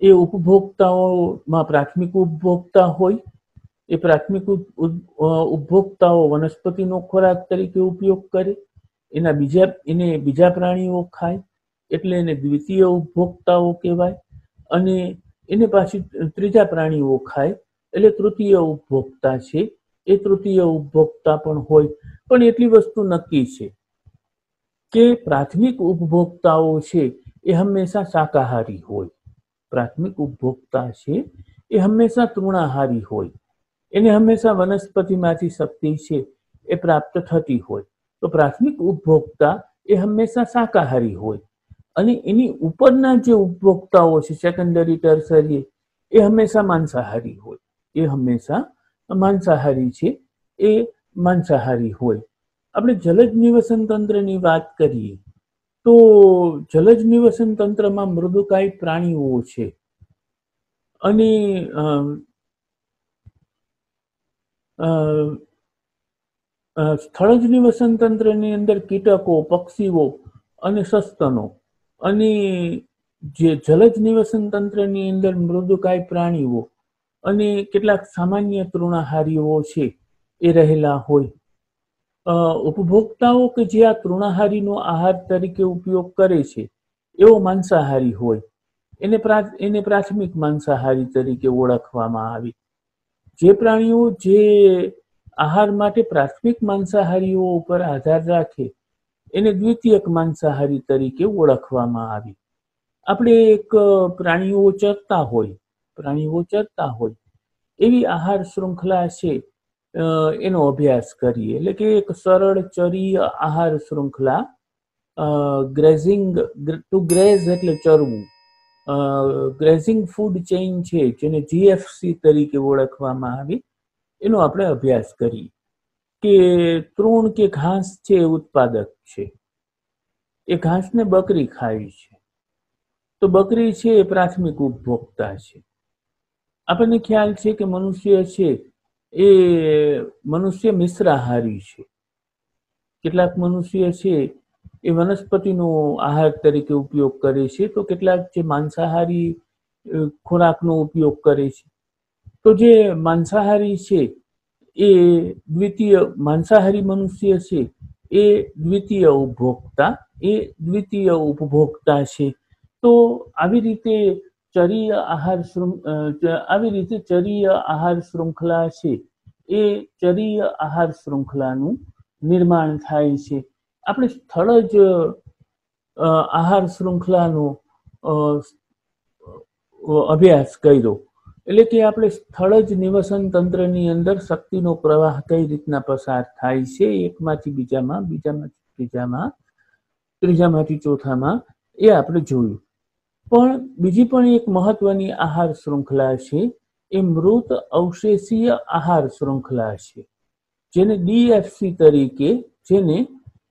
એ ઉપભોક્તાઓમાં પ્રાથમિક ઉપભોક્તા હોય. એ પ્રાથમિક ઉપભોક્તાઓ વનસ્પતિનો ખોરાક તરીકે ઉપયોગ કરે. એના બીજા, એને બીજા પ્રાણીઓ ખાય. એટલે એને દ્વિતીય ઉપભોક્તાઓ કહેવાય. અને એને પાછી ત્રીજા પ્રાણીઓ ખાય. એટલે તૃતીય ઉપભોક્તા છે. એ તૃતીય ઉપભોક્તા પણ હોય, પણ એટલી વસ્તુ નક્કી છે કે પ્રાથમિક ઉપભોક્તાઓ છે એ હંમેશા શાકાહારી હોય. પ્રાથમિક ઉપભોક્તા છે એ હંમેશા તૃણાહારી હોય. એને હંમેશા વનસ્પતિમાંથી શક્તિ છે એ પ્રાપ્ત થતી હોય. તો પ્રાથમિક ઉપભોક્તા એ હંમેશા શાકાહારી હોય. અને એની ઉપરના જે ઉપભોક્તાઓ છે સેકન્ડરી ટર્સરી એ હંમેશા માંસાહારી હોય. એ હંમેશા માંસાહારી છે, એ માંસાહારી હોય. આપણે જલજ નિવસન તંત્રની વાત કરીએ, તો જલજ નિવસન તંત્રમાં મૃદુકાય પ્રાણીઓ છે. અને સ્થળજ નિવસન તંત્રની અંદર કીટકો, પક્ષીઓ અને સસ્તનો અને જે જલજ નિવસન તંત્રની અંદર મૃદુકાય પ્રાણીઓ અને કેટલાક સામાન્ય તૃણાહારીઓ છે એ રહેલા હોય. ઉપભોક્તાઓ કે જે આ તૃણાહારીનો આહાર તરીકે ઉપયોગ કરે છે એવો માંસાહારી હોય. એને એને પ્રાથમિક માંસાહારી તરીકે ઓળખવામાં આવે. જે પ્રાણીઓ જે આહાર માટે પ્રાથમિક માંસાહારીઓ ઉપર આધાર રાખે, એને દ્વિતીયક માંસાહારી તરીકે ઓળખવામાં આવે. આપણે એક પ્રાણીઓ ચરતા હોય પ્રાણીઓ ચરતા હોય. એવી આહાર શૃંખલા છે એનો અભ્યાસ કરીએ. એટલે કે એક સરળ ચરીય આહાર શૃંખલા ગ્રેઝિંગ ટુ ગ્રેઝ એટલે ચરવું. ગ્રેઝિંગ ફૂડ ચેઇન છે, જેને જીએફસી તરીકે ઓળખવામાં આવે. એનો આપણે અભ્યાસ કરીએ. કે તૃણ કે ઘાસ છે ઉત્પાદક છે. એ ઘાસને બકરી ખાય છે. તો બકરી છે, એ પ્રાથમિક ઉપભોક્તા છે. આપણને ખ્યાલ છે કે મનુષ્ય છે, એ મનુષ્ય મિશ્રાહારી છે. કેટલાક મનુષ્ય છે, એ વનસ્પતિનો આહાર તરીકે ઉપયોગ કરે છે, તો કેટલાક જે માંસાહારી ખોરાકનો ઉપયોગ કરે છે. તો જે માંસાહારી છે, એ દ્વિતીય, માંસાહારી મનુષ્ય છે, એ દ્વિતીય ઉપભોક્તા, એ દ્વિતીય ઉપભોક્તા છે. તો આવી રીતે ચરીય આહાર આવી રીતે ચરીય આહાર શૃંખલા છે. એ ચરીય આહાર શૃંખલાનું નિર્માણ થાય છે. આપણે સ્થળ જ આહાર શૃંખલાનો અભ્યાસ કર્યો. એટલે કે આપણે સ્થળ જ નિવસન તંત્રની અંદર શક્તિનો પ્રવાહ કઈ રીતના પસાર થાય છે એકમાંથી બીજામાં, બીજામાંથી ત્રીજામાં, ત્રીજામાંથી ચોથામાં એ આપણે જોયું. પણ બીજી પણ એક મહત્વની આહાર શૃંખલા છે, એ મૃત અવશેષીય આહાર શૃંખલા છે, જેને ડીએફસી તરીકે, જેને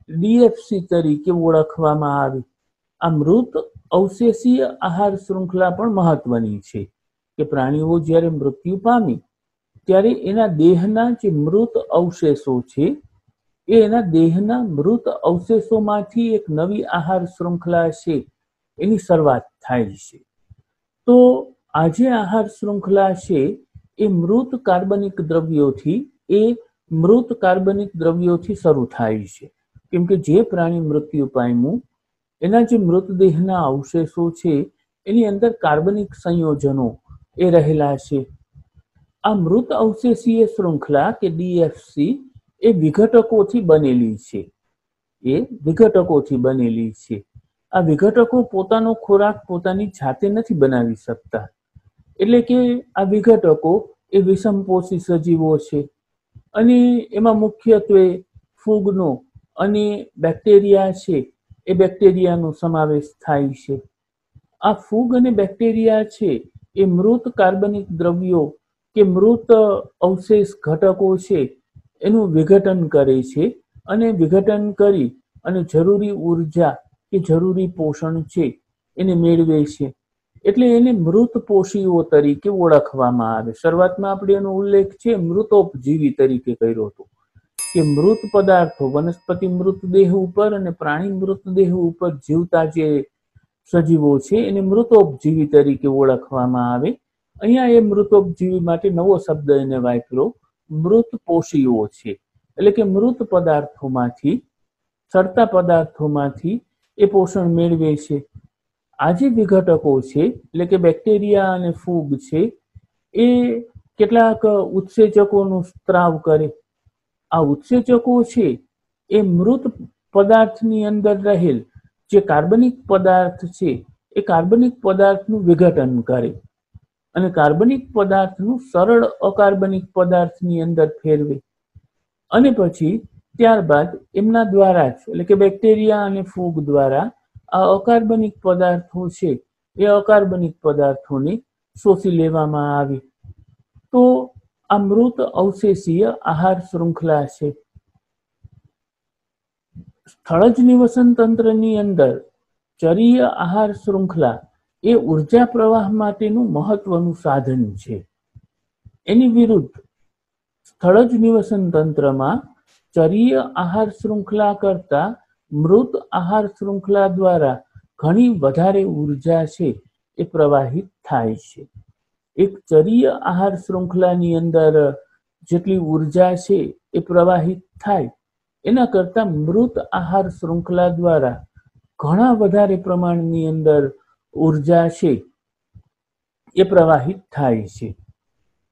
ડીએફસી તરીકે ઓળખવામાં આવે. આ મૃત અવશેષીય આહાર શૃંખલા પણ મહત્વની છે કે પ્રાણીઓ જ્યારે મૃત્યુ પામી, ત્યારે એના દેહના જે મૃત અવશેષો છે, એ એના દેહના મૃત અવશેષોમાંથી એક નવી આહાર શૃંખલા છે. એની શરૂઆત થાય છે. તો આ જે આહાર શૃંખલા છે એ મૃત કાર્બનિક દ્રવ્યોથી, એ મૃત કાર્બનિક દ્રવ્યોથી શરૂ થાય છે. કેમ કે જે પ્રાણી મૃત્યુ પામ્યું, એના જે મૃતદેહના અવશેષો છે, એની અંદર કાર્બનિક સંયોજનો એ રહેલા છે. આ મૃત અવશેષીય શૃંખલા કે ડીએફસી એ વિઘટકોથી બનેલી છે. એ વિઘટકોથી બનેલી છે. આ વિઘટકો પોતાનો ખોરાક પોતાની જાતે નથી બનાવી શકતા. એટલે કે આ વિઘટકો એ વિષમપોષી સજીવો છે. અને એમાં મુખ્યત્વે ફૂગનો અને બેક્ટેરિયા છે, એ બેક્ટેરિયાનો સમાવેશ થાય છે. આ ફૂગ અને બેક્ટેરિયા છે, એ મૃત કાર્બનિક દ્રવ્યો કે મૃત અવશેષ ઘટકો છે, એનું વિઘટન કરે છે. અને વિઘટન કરી અને જરૂરી ઊર્જા કે જરૂરી પોષણ છે, એને મેળવે છે. એટલે એને મૃત પોષીઓ તરીકે ઓળખવામાં આવે. શરૂઆતમાં આપણે એનો ઉલ્લેખ છે, મૃતોપજીવી તરીકે કર્યો હતો. કે મૃત પદાર્થો, વનસ્પતિ મૃતદેહ ઉપર અને પ્રાણી મૃતદેહ ઉપર જીવતા જે સજીવો છે, એને મૃતોપજીવી તરીકે ઓળખવામાં આવે. અહીંયા એ મૃતોપજીવી માટે નવો શબ્દ એને વાપર્યો, મૃત પોષીઓ છે. એટલે કે મૃત પદાર્થોમાંથી, સડતા પદાર્થોમાંથી એ પોષણ મેળવે છે. આ જે વિઘટકો છે, એટલે કે બેક્ટેરિયા અને ફૂગ છે, એ કેટલાક ઉત્સેચકોનો સ્ત્રાવ કરે. આ ઉત્સેચકો છે, એ મૃત પદાર્થની અંદર રહેલ જે કાર્બનિક પદાર્થ છે, એ કાર્બનિક પદાર્થનું વિઘટન કરે. અને કાર્બનિક પદાર્થનું સરળ અકાર્બનિક પદાર્થની અંદર ફેરવે. અને પછી ત્યારબાદ એમના દ્વારા જ, એટલે કે બેક્ટેરિયા અને ફૂગ દ્વારા આ અકાર્બનિક પદાર્થો છે, એ અકાર્બનિક પદાર્થોને શોષી લેવામાં આવે. તો આ મૃત અવશેષીય આહાર શૃંખલા છે. સ્થળજ નિવસન તંત્રની અંદર ચરીય આહાર શૃંખલા એ ઊર્જા પ્રવાહ માટેનું મહત્વનું સાધન છે. એની વિરુદ્ધ સ્થળજ નિવસન તંત્રમાં ચરીય આહાર શૃંખલા કરતા મૃત આહાર શૃંખલા દ્વારા ઘણી વધારે ઊર્જા છે એ પ્રવાહિત થાય છે. એક ચરીય આહાર શૃંખલાની અંદર જેટલી ઊર્જા છે એ પ્રવાહિત થાય, એના કરતાં મૃત આહાર શૃંખલા દ્વારા ઘણા વધારે પ્રમાણની અંદર ઊર્જા છે એ પ્રવાહિત થાય છે.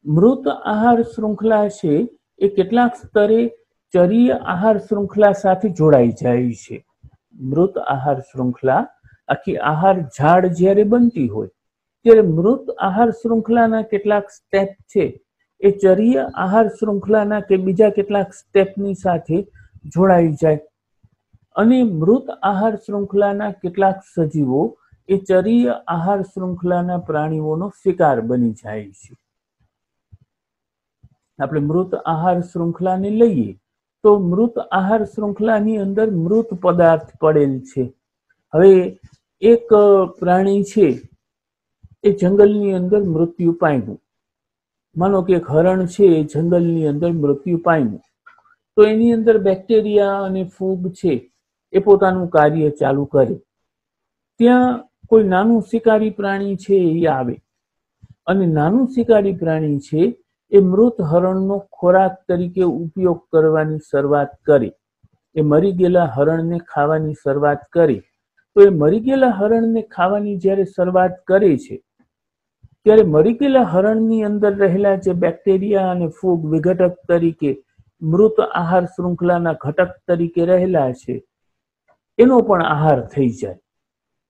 મૃત આહાર શૃંખલા છે એ કેટલાક સ્તરે ચરીય આહાર શૃંખલા સાથે જોડાઈ જાય છે. મૃત આહાર શૃંખલા આખી આહાર ઝાડ જ્યારે બનતી હોય, ત્યારે મૃત આહાર શૃંખલાના કેટલાક સ્ટેપ છે. એ ચરીય આહાર શૃંખલાના કે બીજા કેટલાક સ્ટેપની સાથે જોડાઈ જાય. અને મૃત આહાર શૃંખલાના કેટલાક સજીવો એ ચરીય આહાર શૃંખલાના પ્રાણીઓનો શિકાર બની જાય છે. આપણે મૃત આહાર શૃંખલાને લઈએ તો મૃત આહાર શૃંખલાની અંદર મૃત પદાર્થ પડેલ છે. હવે એક પ્રાણી છે, એ જંગલની અંદર મૃત્યુ પામ્યું. માનો કે એક હરણ છે, એ જંગલની અંદર મૃત્યુ પામ્યું. તો એની અંદર બેક્ટેરિયા અને ફૂગ છે, એ પોતાનું કાર્ય ચાલુ કરે. ત્યાં કોઈ નાનું શિકારી પ્રાણી છે, એ આવે. અને નાનું શિકારી પ્રાણી છે એ મૃત હરણનો ખોરાક તરીકે ઉપયોગ કરવાની શરૂઆત કરી. એ મરી ગયેલા હરણને ખાવાની શરૂઆત કરી. તો એ મરી ગયેલા હરણને ખાવાની જ્યારે શરૂઆત કરે છે, ત્યારે મરી ગયેલા હરણની અંદર રહેલા જે બેક્ટેરિયા અને ફૂગ વિઘટક તરીકે, મૃત આહાર શૃંખલાના ઘટક તરીકે રહેલા છે, એનો પણ આહાર થઈ જાય.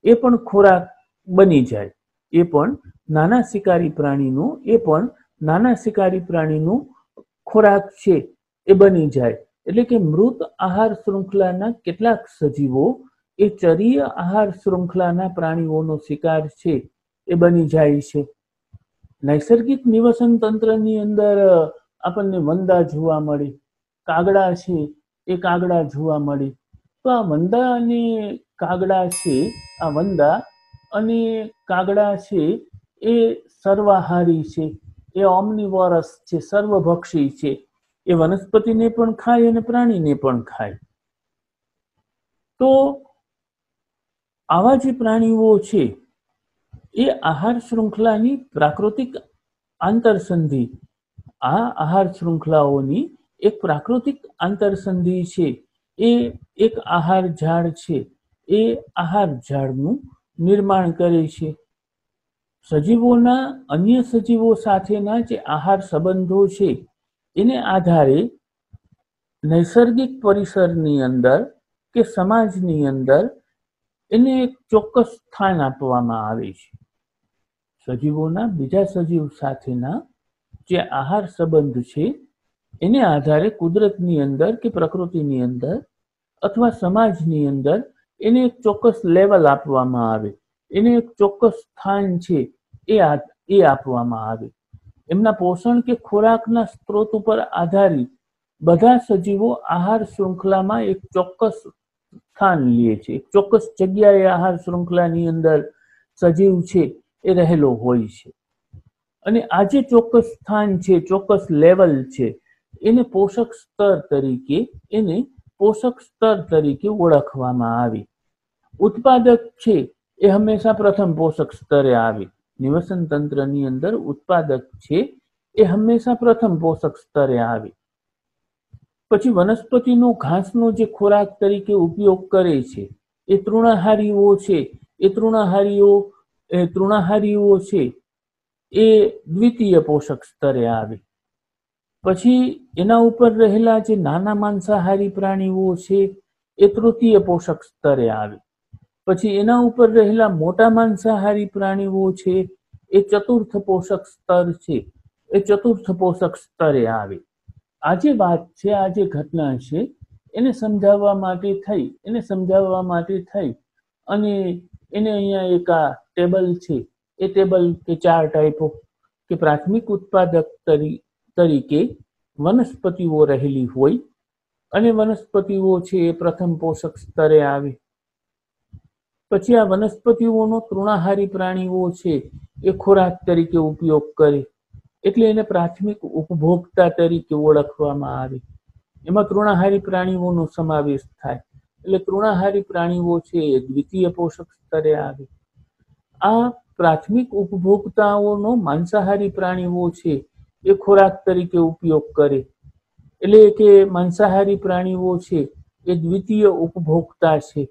એ પણ ખોરાક બની જાય. એ પણ નાના શિકારી પ્રાણીનું, એ પણ નાના શિકારી પ્રાણીનું ખોરાક છે એ બની જાય. એટલે કે મૃત આહાર શૃંખલાના કેટલાક સજીવો એ ચરીય આહાર શૃંખલાના પ્રાણીઓનો શિકાર છે એ બની જાય છે. નૈસર્ગિક નિવસન તંત્રની અંદર આપણને વંદા જોવા મળે, કાગડા છે એ કાગડા જોવા મળે. તો આ વંદા અને કાગડા છે, આ વંદા અને કાગડા છે એ સર્વાહારી છે. એ ઓમનિવોરસ છે, સર્વભક્ષી છે, એ વનસ્પતિને પણ ખાય અને પ્રાણીને પણ ખાય. તો આવા જે પ્રાણીઓ છે, એ આહાર શૃંખલાની પ્રાકૃતિક આંતરસંધિ, આ આહાર શૃંખલાઓની એક પ્રાકૃતિક આંતરસંધિ છે. એ એક આહાર ઝાડ છે. એ આહાર ઝાડનું નિર્માણ કરે છે. સજીવોના અન્ય સજીવો સાથેના જે આહાર સંબંધો છે, એને આધારે નૈસર્ગિક પરિસરની અંદર કે સમાજની અંદર એને એક ચોક્કસ સ્થાન આપવામાં આવે છે. સજીવોના બીજા સજીવ સાથેના જે આહાર સંબંધ છે, એને આધારે કુદરતની અંદર કે પ્રકૃતિની અંદર અથવા સમાજની અંદર એને એક ચોક્કસ લેવલ આપવામાં આવે. એને એક ચોક્કસ સ્થાન છે એ એ આપવામાં આવે. એમના પોષણ કે ખોરાકના સ્ત્રોત ઉપર આધારિત બધા સજીવો આહાર શૃંખલામાં એક ચોક્કસ સ્થાન લે છે. એક ચોક્કસ જગ્યાએ આહાર શૃંખલાની અંદર સજીવ છે એ રહેલો હોય છે. અને આ જે ચોક્કસ સ્થાન છે, ચોક્કસ લેવલ છે, એને પોષક સ્તર તરીકે, એને પોષક સ્તર તરીકે ઓળખવામાં આવે. ઉત્પાદક છે એ હંમેશા પ્રથમ પોષક સ્તરે આવે. નિવસન તંત્રની અંદર ઉત્પાદક છે, એ હંમેશા પ્રથમ પોષક સ્તરે આવે. પછી વનસ્પતિનો ઘાસનો જે ખોરાક તરીકે ઉપયોગ કરે છે, એ તૃણાહારીઓ છે, એ તૃણાહારીઓ એ તૃણાહારીઓ છે, એ દ્વિતીય પોષક સ્તરે આવે. પછી એના ઉપર રહેલા જે નાના માંસાહારી પ્રાણીઓ છે, એ તૃતીય પોષક સ્તરે આવે. પછી એના ઉપર રહેલા મોટા માંસાહારી પ્રાણીઓ છે, એ ચતુર્થ પોષક સ્તર છે. એ ચતુર્થ પોષક સ્તરે આવે. આ જે વાત છે આ જે ઘટના છે, એને સમજાવવા માટે થઈ, એને સમજાવવા માટે થઈ. અને એને અહીંયા એક આ ટેબલ છે, એ ટેબલ કે ચાર ટાઈપો કે પ્રાથમિક ઉત્પાદક તરીકે વનસ્પતિઓ રહેલી હોય. અને વનસ્પતિઓ છે, એ પ્રથમ પોષક સ્તરે આવે. પછી આ વનસ્પતિઓનો તૃણાહારી પ્રાણીઓ છે, એ ખોરાક તરીકે ઉપયોગ કરે. એટલે એને પ્રાથમિક ઉપભોક્તા તરીકે ઓળખવામાં આવે. એમાં તૃણાહારી પ્રાણીઓનો સમાવેશ થાય. એટલે તૃણાહારી પ્રાણીઓ છે, એ દ્વિતીય પોષક સ્તરે આવે. આ પ્રાથમિક ઉપભોક્તાઓનો માંસાહારી પ્રાણીઓ છે, એ ખોરાક તરીકે ઉપયોગ કરે. એટલે કે માંસાહારી પ્રાણીઓ છે, એ દ્વિતીય ઉપભોક્તા છે.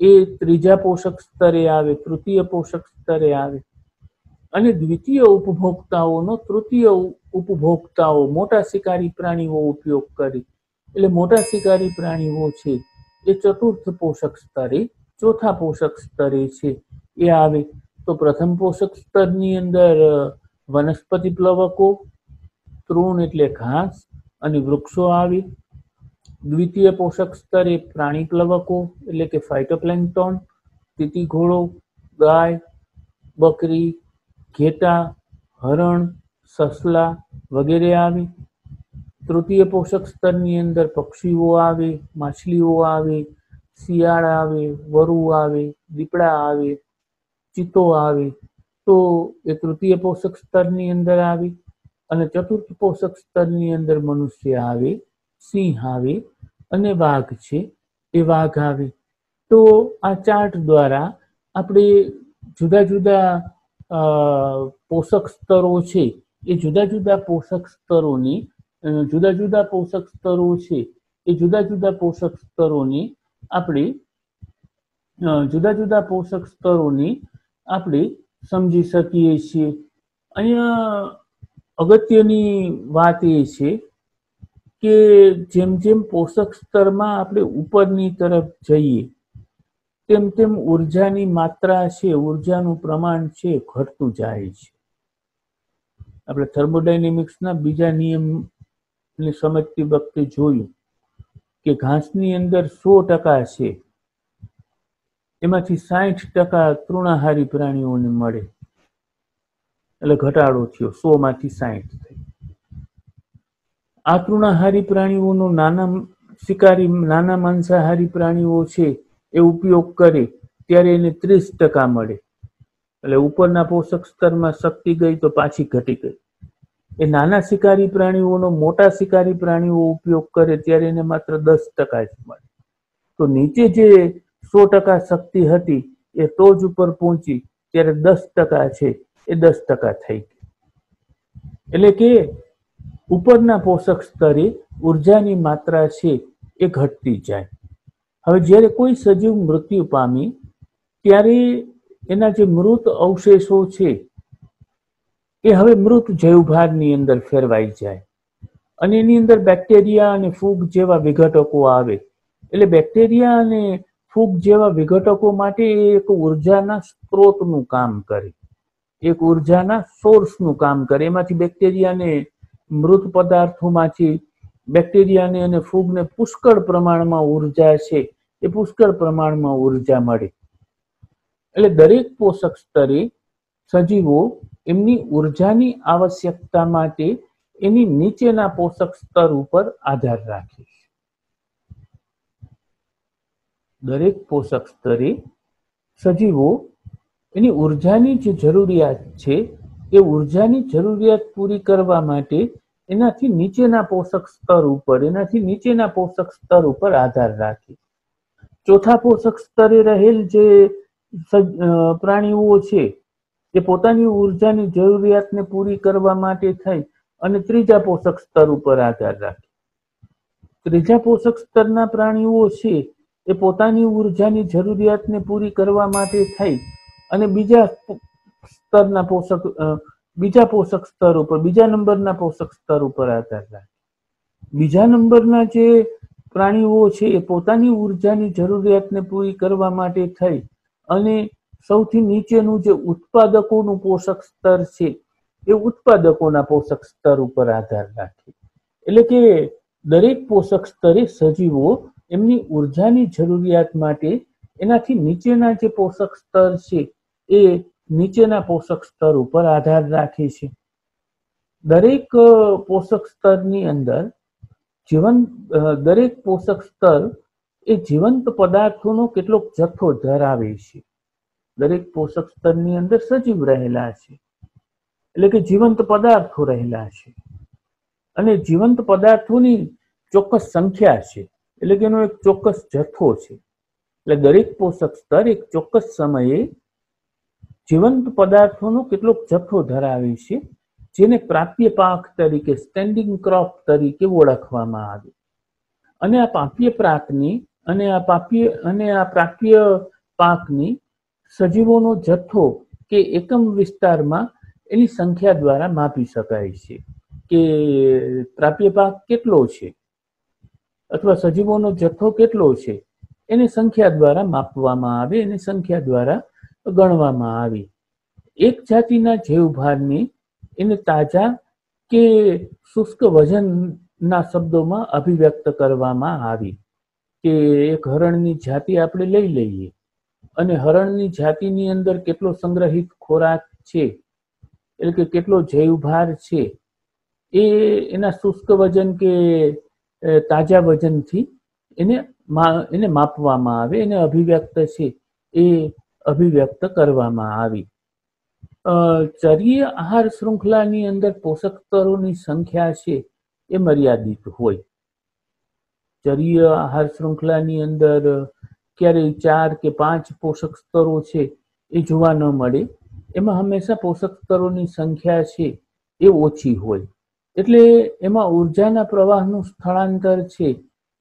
એ ત્રીજા પોષક સ્તરે આવે, તૃતીય પોષક સ્તરે આવે. અને દ્વિતીય ઉપભોક્તાઓનો તૃતીય ઉપભોક્તાઓ મોટા શિકારી પ્રાણીઓ ઉપયોગ કરી. એટલે મોટા શિકારી પ્રાણીઓ છે, એ ચતુર્થ પોષક સ્તરે, ચોથા પોષક સ્તરે છે, એ આવે. તો પ્રથમ પોષક સ્તરની અંદર વનસ્પતિ પ્લવકો, તૃણ એટલે ઘાસ અને વૃક્ષો આવે. દ્વિતીય પોષક સ્તરે પ્રાણી પ્લવકો એટલે કે ફાઇટોપ્લેન્ટોન તીતી ઘોડો, ગાય, બકરી, ઘેટા, હરણ, સસલા વગેરે આવે. તૃતીય પોષક સ્તરની અંદર પક્ષીઓ આવે, માછલીઓ આવે, શિયાળ આવે, વરુ આવે, દીપડા આવે ચિત્તો આવે. તો એ તૃતીય પોષક સ્તરની અંદર આવે અને ચતુર્થ પોષક સ્તરની અંદર મનુષ્ય આવે. સિંહ આવે અને વાઘ છે એ વાઘ આવે. તો આ ચાર્ટ દ્વારા આપણે જુદા જુદા પોષક સ્તરો છે એ જુદા જુદા પોષક સ્તરોની જુદા જુદા પોષક સ્તરો છે એ જુદા જુદા પોષક સ્તરોની આપણે જુદા જુદા પોષક સ્તરોની આપણે સમજી શકીએ છીએ. અહીંયા અગત્યની વાત એ છે કે જેમ જેમ પોષક સ્તરમાં આપણે ઉપરની તરફ જઈએ, તેમ તેમ ઉર્જાની માત્રા છે, ઉર્જાનું પ્રમાણ છે, ઘટતું જાય છે. આપણે થર્મોડાયનેમિક્સના બીજા નિયમને સમજતી વખતે જોયું કે ઘાસની અંદર સો ટકા છે, એમાંથી સાઠ ટકા તૃણાહારી પ્રાણીઓને મળે. એટલે ઘટાડો થયો સો માંથી સાઠ થઈ. આ તૃણાહારી પ્રાણીઓનો નાના શિકારી નાના માંસાહારી પ્રાણીઓ છે એ ઉપયોગ કરે ત્યારે એને ત્રીસ ટકા મળે. એટલે ઉપરના પોષક સ્તરમાં શક્તિ ગઈ તો પાછી ઘટી ગઈ. એ નાના શિકારી પ્રાણીઓનો મોટા શિકારી પ્રાણીઓ ઉપયોગ કરે ત્યારે એને માત્ર દસ ટકા જ મળે. તો નીચે જે સો ટકા શક્તિ હતી એ ટોચ ઉપર પહોંચી ત્યારે દસ ટકા છે એ દસ ટકા થઈ ગઈ. એટલે કે ઉપરના પોષક સ્તરે ઉર્જાની માત્રા છે એ ઘટતી જાય. હવે જ્યારે કોઈ સજીવ મૃત્યુ પામી, ત્યારે એના જે મૃત અવશેષો છે, એ હવે મૃત જૈવભારની અંદર ફેરવાઈ જાય. અને એની અંદર બેક્ટેરિયા અને ફૂગ જેવા વિઘટકો આવે. એટલે બેક્ટેરિયા અને ફૂગ જેવા વિઘટકો માટે એક ઉર્જાના સ્ત્રોતનું કામ કરે. એક ઉર્જાના સોર્સનું કામ કરે. એમાંથી બેક્ટેરિયાને મૃત પદાર્થોમાંથી બેક્ટેરિયાને અને ફૂગને પુષ્કળ પ્રમાણમાં ઊર્જા છે. એ પુષ્કળ પ્રમાણમાં ઊર્જા મળે. એટલે દરેક પોષક સ્તરે સજીવો એમની ઉર્જાની આવશ્યકતા માટે એની નીચેના પોષક સ્તર ઉપર આધાર રાખે છે. દરેક પોષક સ્તરે સજીવો એની ઉર્જાની જે જરૂરિયાત છે એ ઉર્જાની જરૂરિયાત પૂરી કરવા માટે એનાથી નીચેના પોષક સ્તર ઉપર, એનાથી નીચેના પોષક સ્તર ઉપર આધાર રાખે. ચોથા પોષક સ્તરે રહેલ જે પ્રાણીઓ છે, એ પોતાની ઉર્જાની જરૂરિયાતને પૂરી કરવા માટે થઈ અને ત્રીજા પોષક સ્તર ઉપર આધાર રાખે. ત્રીજા પોષક સ્તરના પ્રાણીઓ છે, એ પોતાની ઉર્જાની જરૂરિયાતને પૂરી કરવા માટે થઈ અને બીજા સ્તરના પોષક બીજા પોષક સ્તર ઉપર, બીજા નંબરના પોષક સ્તર ઉપર આધાર રાખે. બીજા નંબરના જે પ્રાણીઓ છે, એ પોતાની ઉર્જાની જરૂરિયાતને પૂરી કરવા માટે થઈ અને સૌથી નીચેનું જે ઉત્પાદકોનું પોષક સ્તર છે, એ ઉત્પાદકોના પોષક સ્તર ઉપર આધાર રાખે. એટલે કે દરેક પોષક સ્તરે સજીવો એમની ઉર્જાની જરૂરિયાત માટે એનાથી નીચેના જે પોષક સ્તર છે, એ નીચેના પોષક સ્તર ઉપર આધાર રાખે છે. દરેક પોષક સ્તરની અંદર જીવન દરેક પોષક સ્તર એ જીવંત પદાર્થોનો કેટલોક જથ્થો ધરાવે છે. દરેક પોષક સ્તરની અંદર સજીવ રહેલા છે. એટલે કે જીવંત પદાર્થો રહેલા છે. અને જીવંત પદાર્થોની ચોક્કસ સંખ્યા છે. એટલે કે એનો એક ચોક્કસ જથ્થો છે. એટલે દરેક પોષક સ્તર એક ચોક્કસ સમયે જીવંત પદાર્થોનો કેટલોક જથ્થો ધરાવે છે, જેને પ્રાપ્ય પાક તરીકે સ્ટેન્ડિંગ ક્રોપ તરીકે ઓળખવામાં આવે. અને આ પાપ્ય પાકની, અને આ પાપ્ય અને આ પ્રાપ્ય પાકની સજીવોનો જથ્થો કે એકમ વિસ્તારમાં એની સંખ્યા દ્વારા માપી શકાય છે કે પ્રાપ્ય પાક કેટલો છે, અથવા સજીવોનો જથ્થો કેટલો છે, એને સંખ્યા દ્વારા માપવામાં આવે, એને સંખ્યા દ્વારા ગણવામાં આવે. એક જાતિના જૈવભારને એને તાજા કે શુષ્ક વજનના શબ્દોમાં અભિવ્યક્ત કરવામાં આવી કે એક હરણની જાતિ આપણે લઈ લઈએ અને હરણની જાતિની અંદર કેટલો સંગ્રહિત ખોરાક છે, એટલે કે કેટલો જૈવભાર છે, એ એના શુષ્ક વજન કે તાજા વજનથી એને એને માપવામાં આવે, એને અભિવ્યક્ત છે, એ અભિવ્યક્ત કરવામાં આવી. ચરીય આહાર શૃંખલાની અંદર પોષક તત્વોની સંખ્યા છે એ મર્યાદિત હોય. ચરીય આહાર શૃંખલાની અંદર ક્યારેય ચાર કે પાંચ પોષક સ્તરો છે એ જોવા ન મળે. એમાં હંમેશા પોષક સ્તરોની સંખ્યા છે એ ઓછી હોય. એટલે એમાં ઉર્જાના પ્રવાહનું સ્થળાંતર છે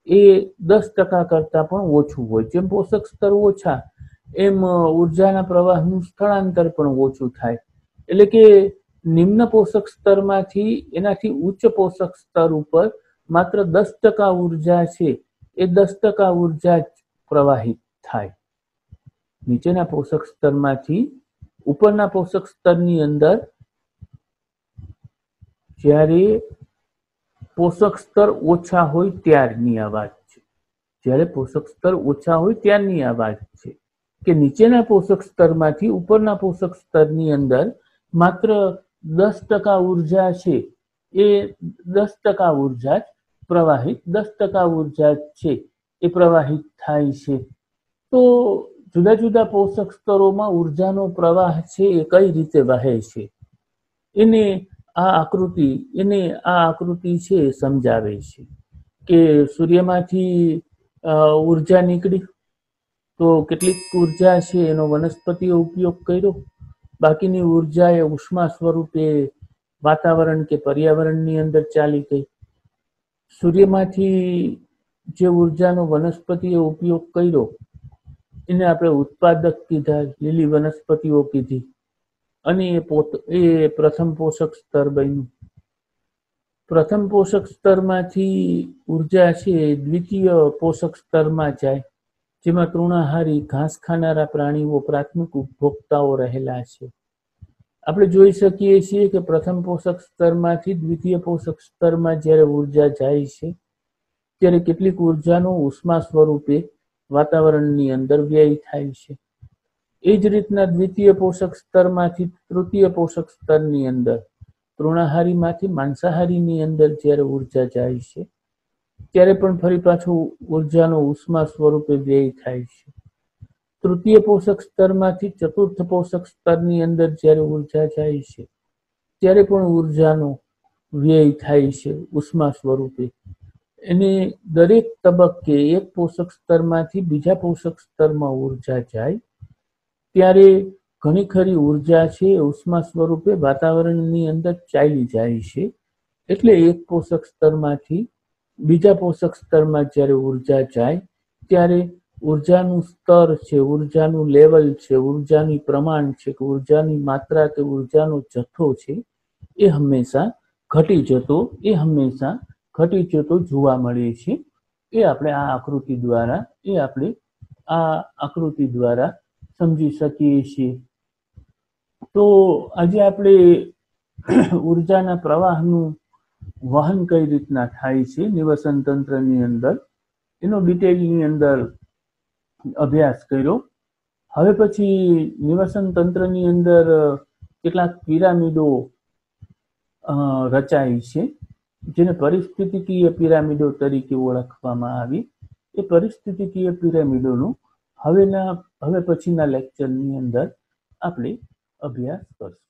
એ દસ ટકા કરતાં પણ ઓછું હોય. જેમ પોષક સ્તર ઓછા એમ ઉર્જાના પ્રવાહનું સ્થળાંતર પણ ઓછું થાય. એટલે કે નિમ્ન પોષક સ્તરમાંથી, એનાથી ઉચ્ચ પોષક સ્તર ઉપર માત્ર દસ ટકા ઊર્જા છે, એ દસ ટકા ઊર્જા જ પ્રવાહિત થાય. નીચેના પોષક સ્તરમાંથી, ઉપરના પોષક સ્તરની અંદર, જ્યારે પોષક સ્તર ઓછા હોય ત્યારની આ વાત છે. જ્યારે પોષક સ્તર ઓછા હોય ત્યારની આ વાત છે. કે નીચેના પોષક સ્તરમાંથી ઉપરના પોષક સ્તરની અંદર માત્ર દસ ટકા ઊર્જા છે, એ દસ ટકા ઊર્જા જ પ્રવાહિત, દસ ટકા ઊર્જા છે, એ પ્રવાહિત થાય છે. તો જુદા જુદા પોષક સ્તરોમાં ઉર્જાનો પ્રવાહ છે એ કઈ રીતે વહે છે? એને આ આકૃતિ, એને આ આકૃતિ છે સમજાવે છે કે સૂર્યમાંથી ઊર્જા નીકળી તો કેટલીક ઊર્જા છે એનો વનસ્પતિઓ ઉપયોગ કર્યો. બાકીની ઊર્જા એ ઉષ્મા સ્વરૂપે વાતાવરણ કે પર્યાવરણની અંદર ચાલી ગઈ. સૂર્યમાંથી જે ઉર્જાનો વનસ્પતિએ ઉપયોગ કર્યો, એને આપણે ઉત્પાદક કીધા, લીલી વનસ્પતિઓ કીધી. અને એ પોત, એ પ્રથમ પોષક સ્તર બન્યું. પ્રથમ પોષક સ્તરમાંથી ઊર્જા છે દ્વિતીય પોષક સ્તરમાં જાય. જેમાં તૃણાહારી ઘાસ ખાનારા પ્રાણીઓ પ્રાથમિક ઉપભોક્તાઓ રહેલા છે. આપણે જોઈ શકીએ છીએ કે પ્રથમ પોષક સ્તરમાંથી દ્વિતીય પોષક સ્તરમાં જ્યારે ઊર્જા જાય છે, ત્યારે કેટલીક ઉર્જાનો ઉષ્મા સ્વરૂપે વાતાવરણની અંદર વ્યય થાય છે. એ જ રીતના દ્વિતીય પોષક સ્તરમાંથી તૃતીય પોષક સ્તરની અંદર તૃણાહારીમાંથી માંસાહારીની અંદર જ્યારે ઊર્જા જાય છે ત્યારે પણ ફરી પાછું ઉર્જાનો ઉષ્મા સ્વરૂપે વ્યય થાય છે. તૃતીય પોષક સ્તરમાંથી ચતુર્થ પોષક સ્તરની અંદર જ્યારે ઊર્જા જાય છે, ત્યારે પણ ઉર્જાનો વ્યય થાય છે ઉષ્મા સ્વરૂપે. એને દરેક તબક્કે એક પોષક સ્તરમાંથી બીજા પોષક સ્તરમાં ઊર્જા જાય, ત્યારે ઘણી ખરી ઊર્જા છે ઉષ્મા સ્વરૂપે વાતાવરણની અંદર ચાલી જાય છે. એટલે એક પોષક સ્તરમાંથી બીજા પોષક સ્તરમાં જ્યારે ઊર્જા જાય, ત્યારે ઉર્જાનું સ્તર છે, ઉર્જાનું લેવલ છે, ઉર્જાની પ્રમાણ છે, કે ઉર્જાની માત્રા કે ઉર્જાનો જથ્થો છે, એ હંમેશા ઘટી જતો, એ હંમેશા ઘટી જતો જોવા મળે છે. એ આપણે આ આકૃતિ દ્વારા, એ આપણે આ આકૃતિ દ્વારા સમજી શકીએ છીએ. તો આજે આપણે ઉર્જાના પ્રવાહનું વહન કઈ રીતના થાય છે, નિવસન તંત્રની અંદર? એનો ડિટેલની અંદર અભ્યાસ કર્યો. હવે પછી નિવસન તંત્રની અંદર કેટલાક પિરામિડો રચાય છે, જેને પરિસ્થિતિકીય પિરામિડો તરીકે ઓળખવામાં આવી. એ પરિસ્થિતિકીય પિરામિડોનું હવેના, હવે પછીના લેક્ચરની અંદર આપણે અભ્યાસ કરશું.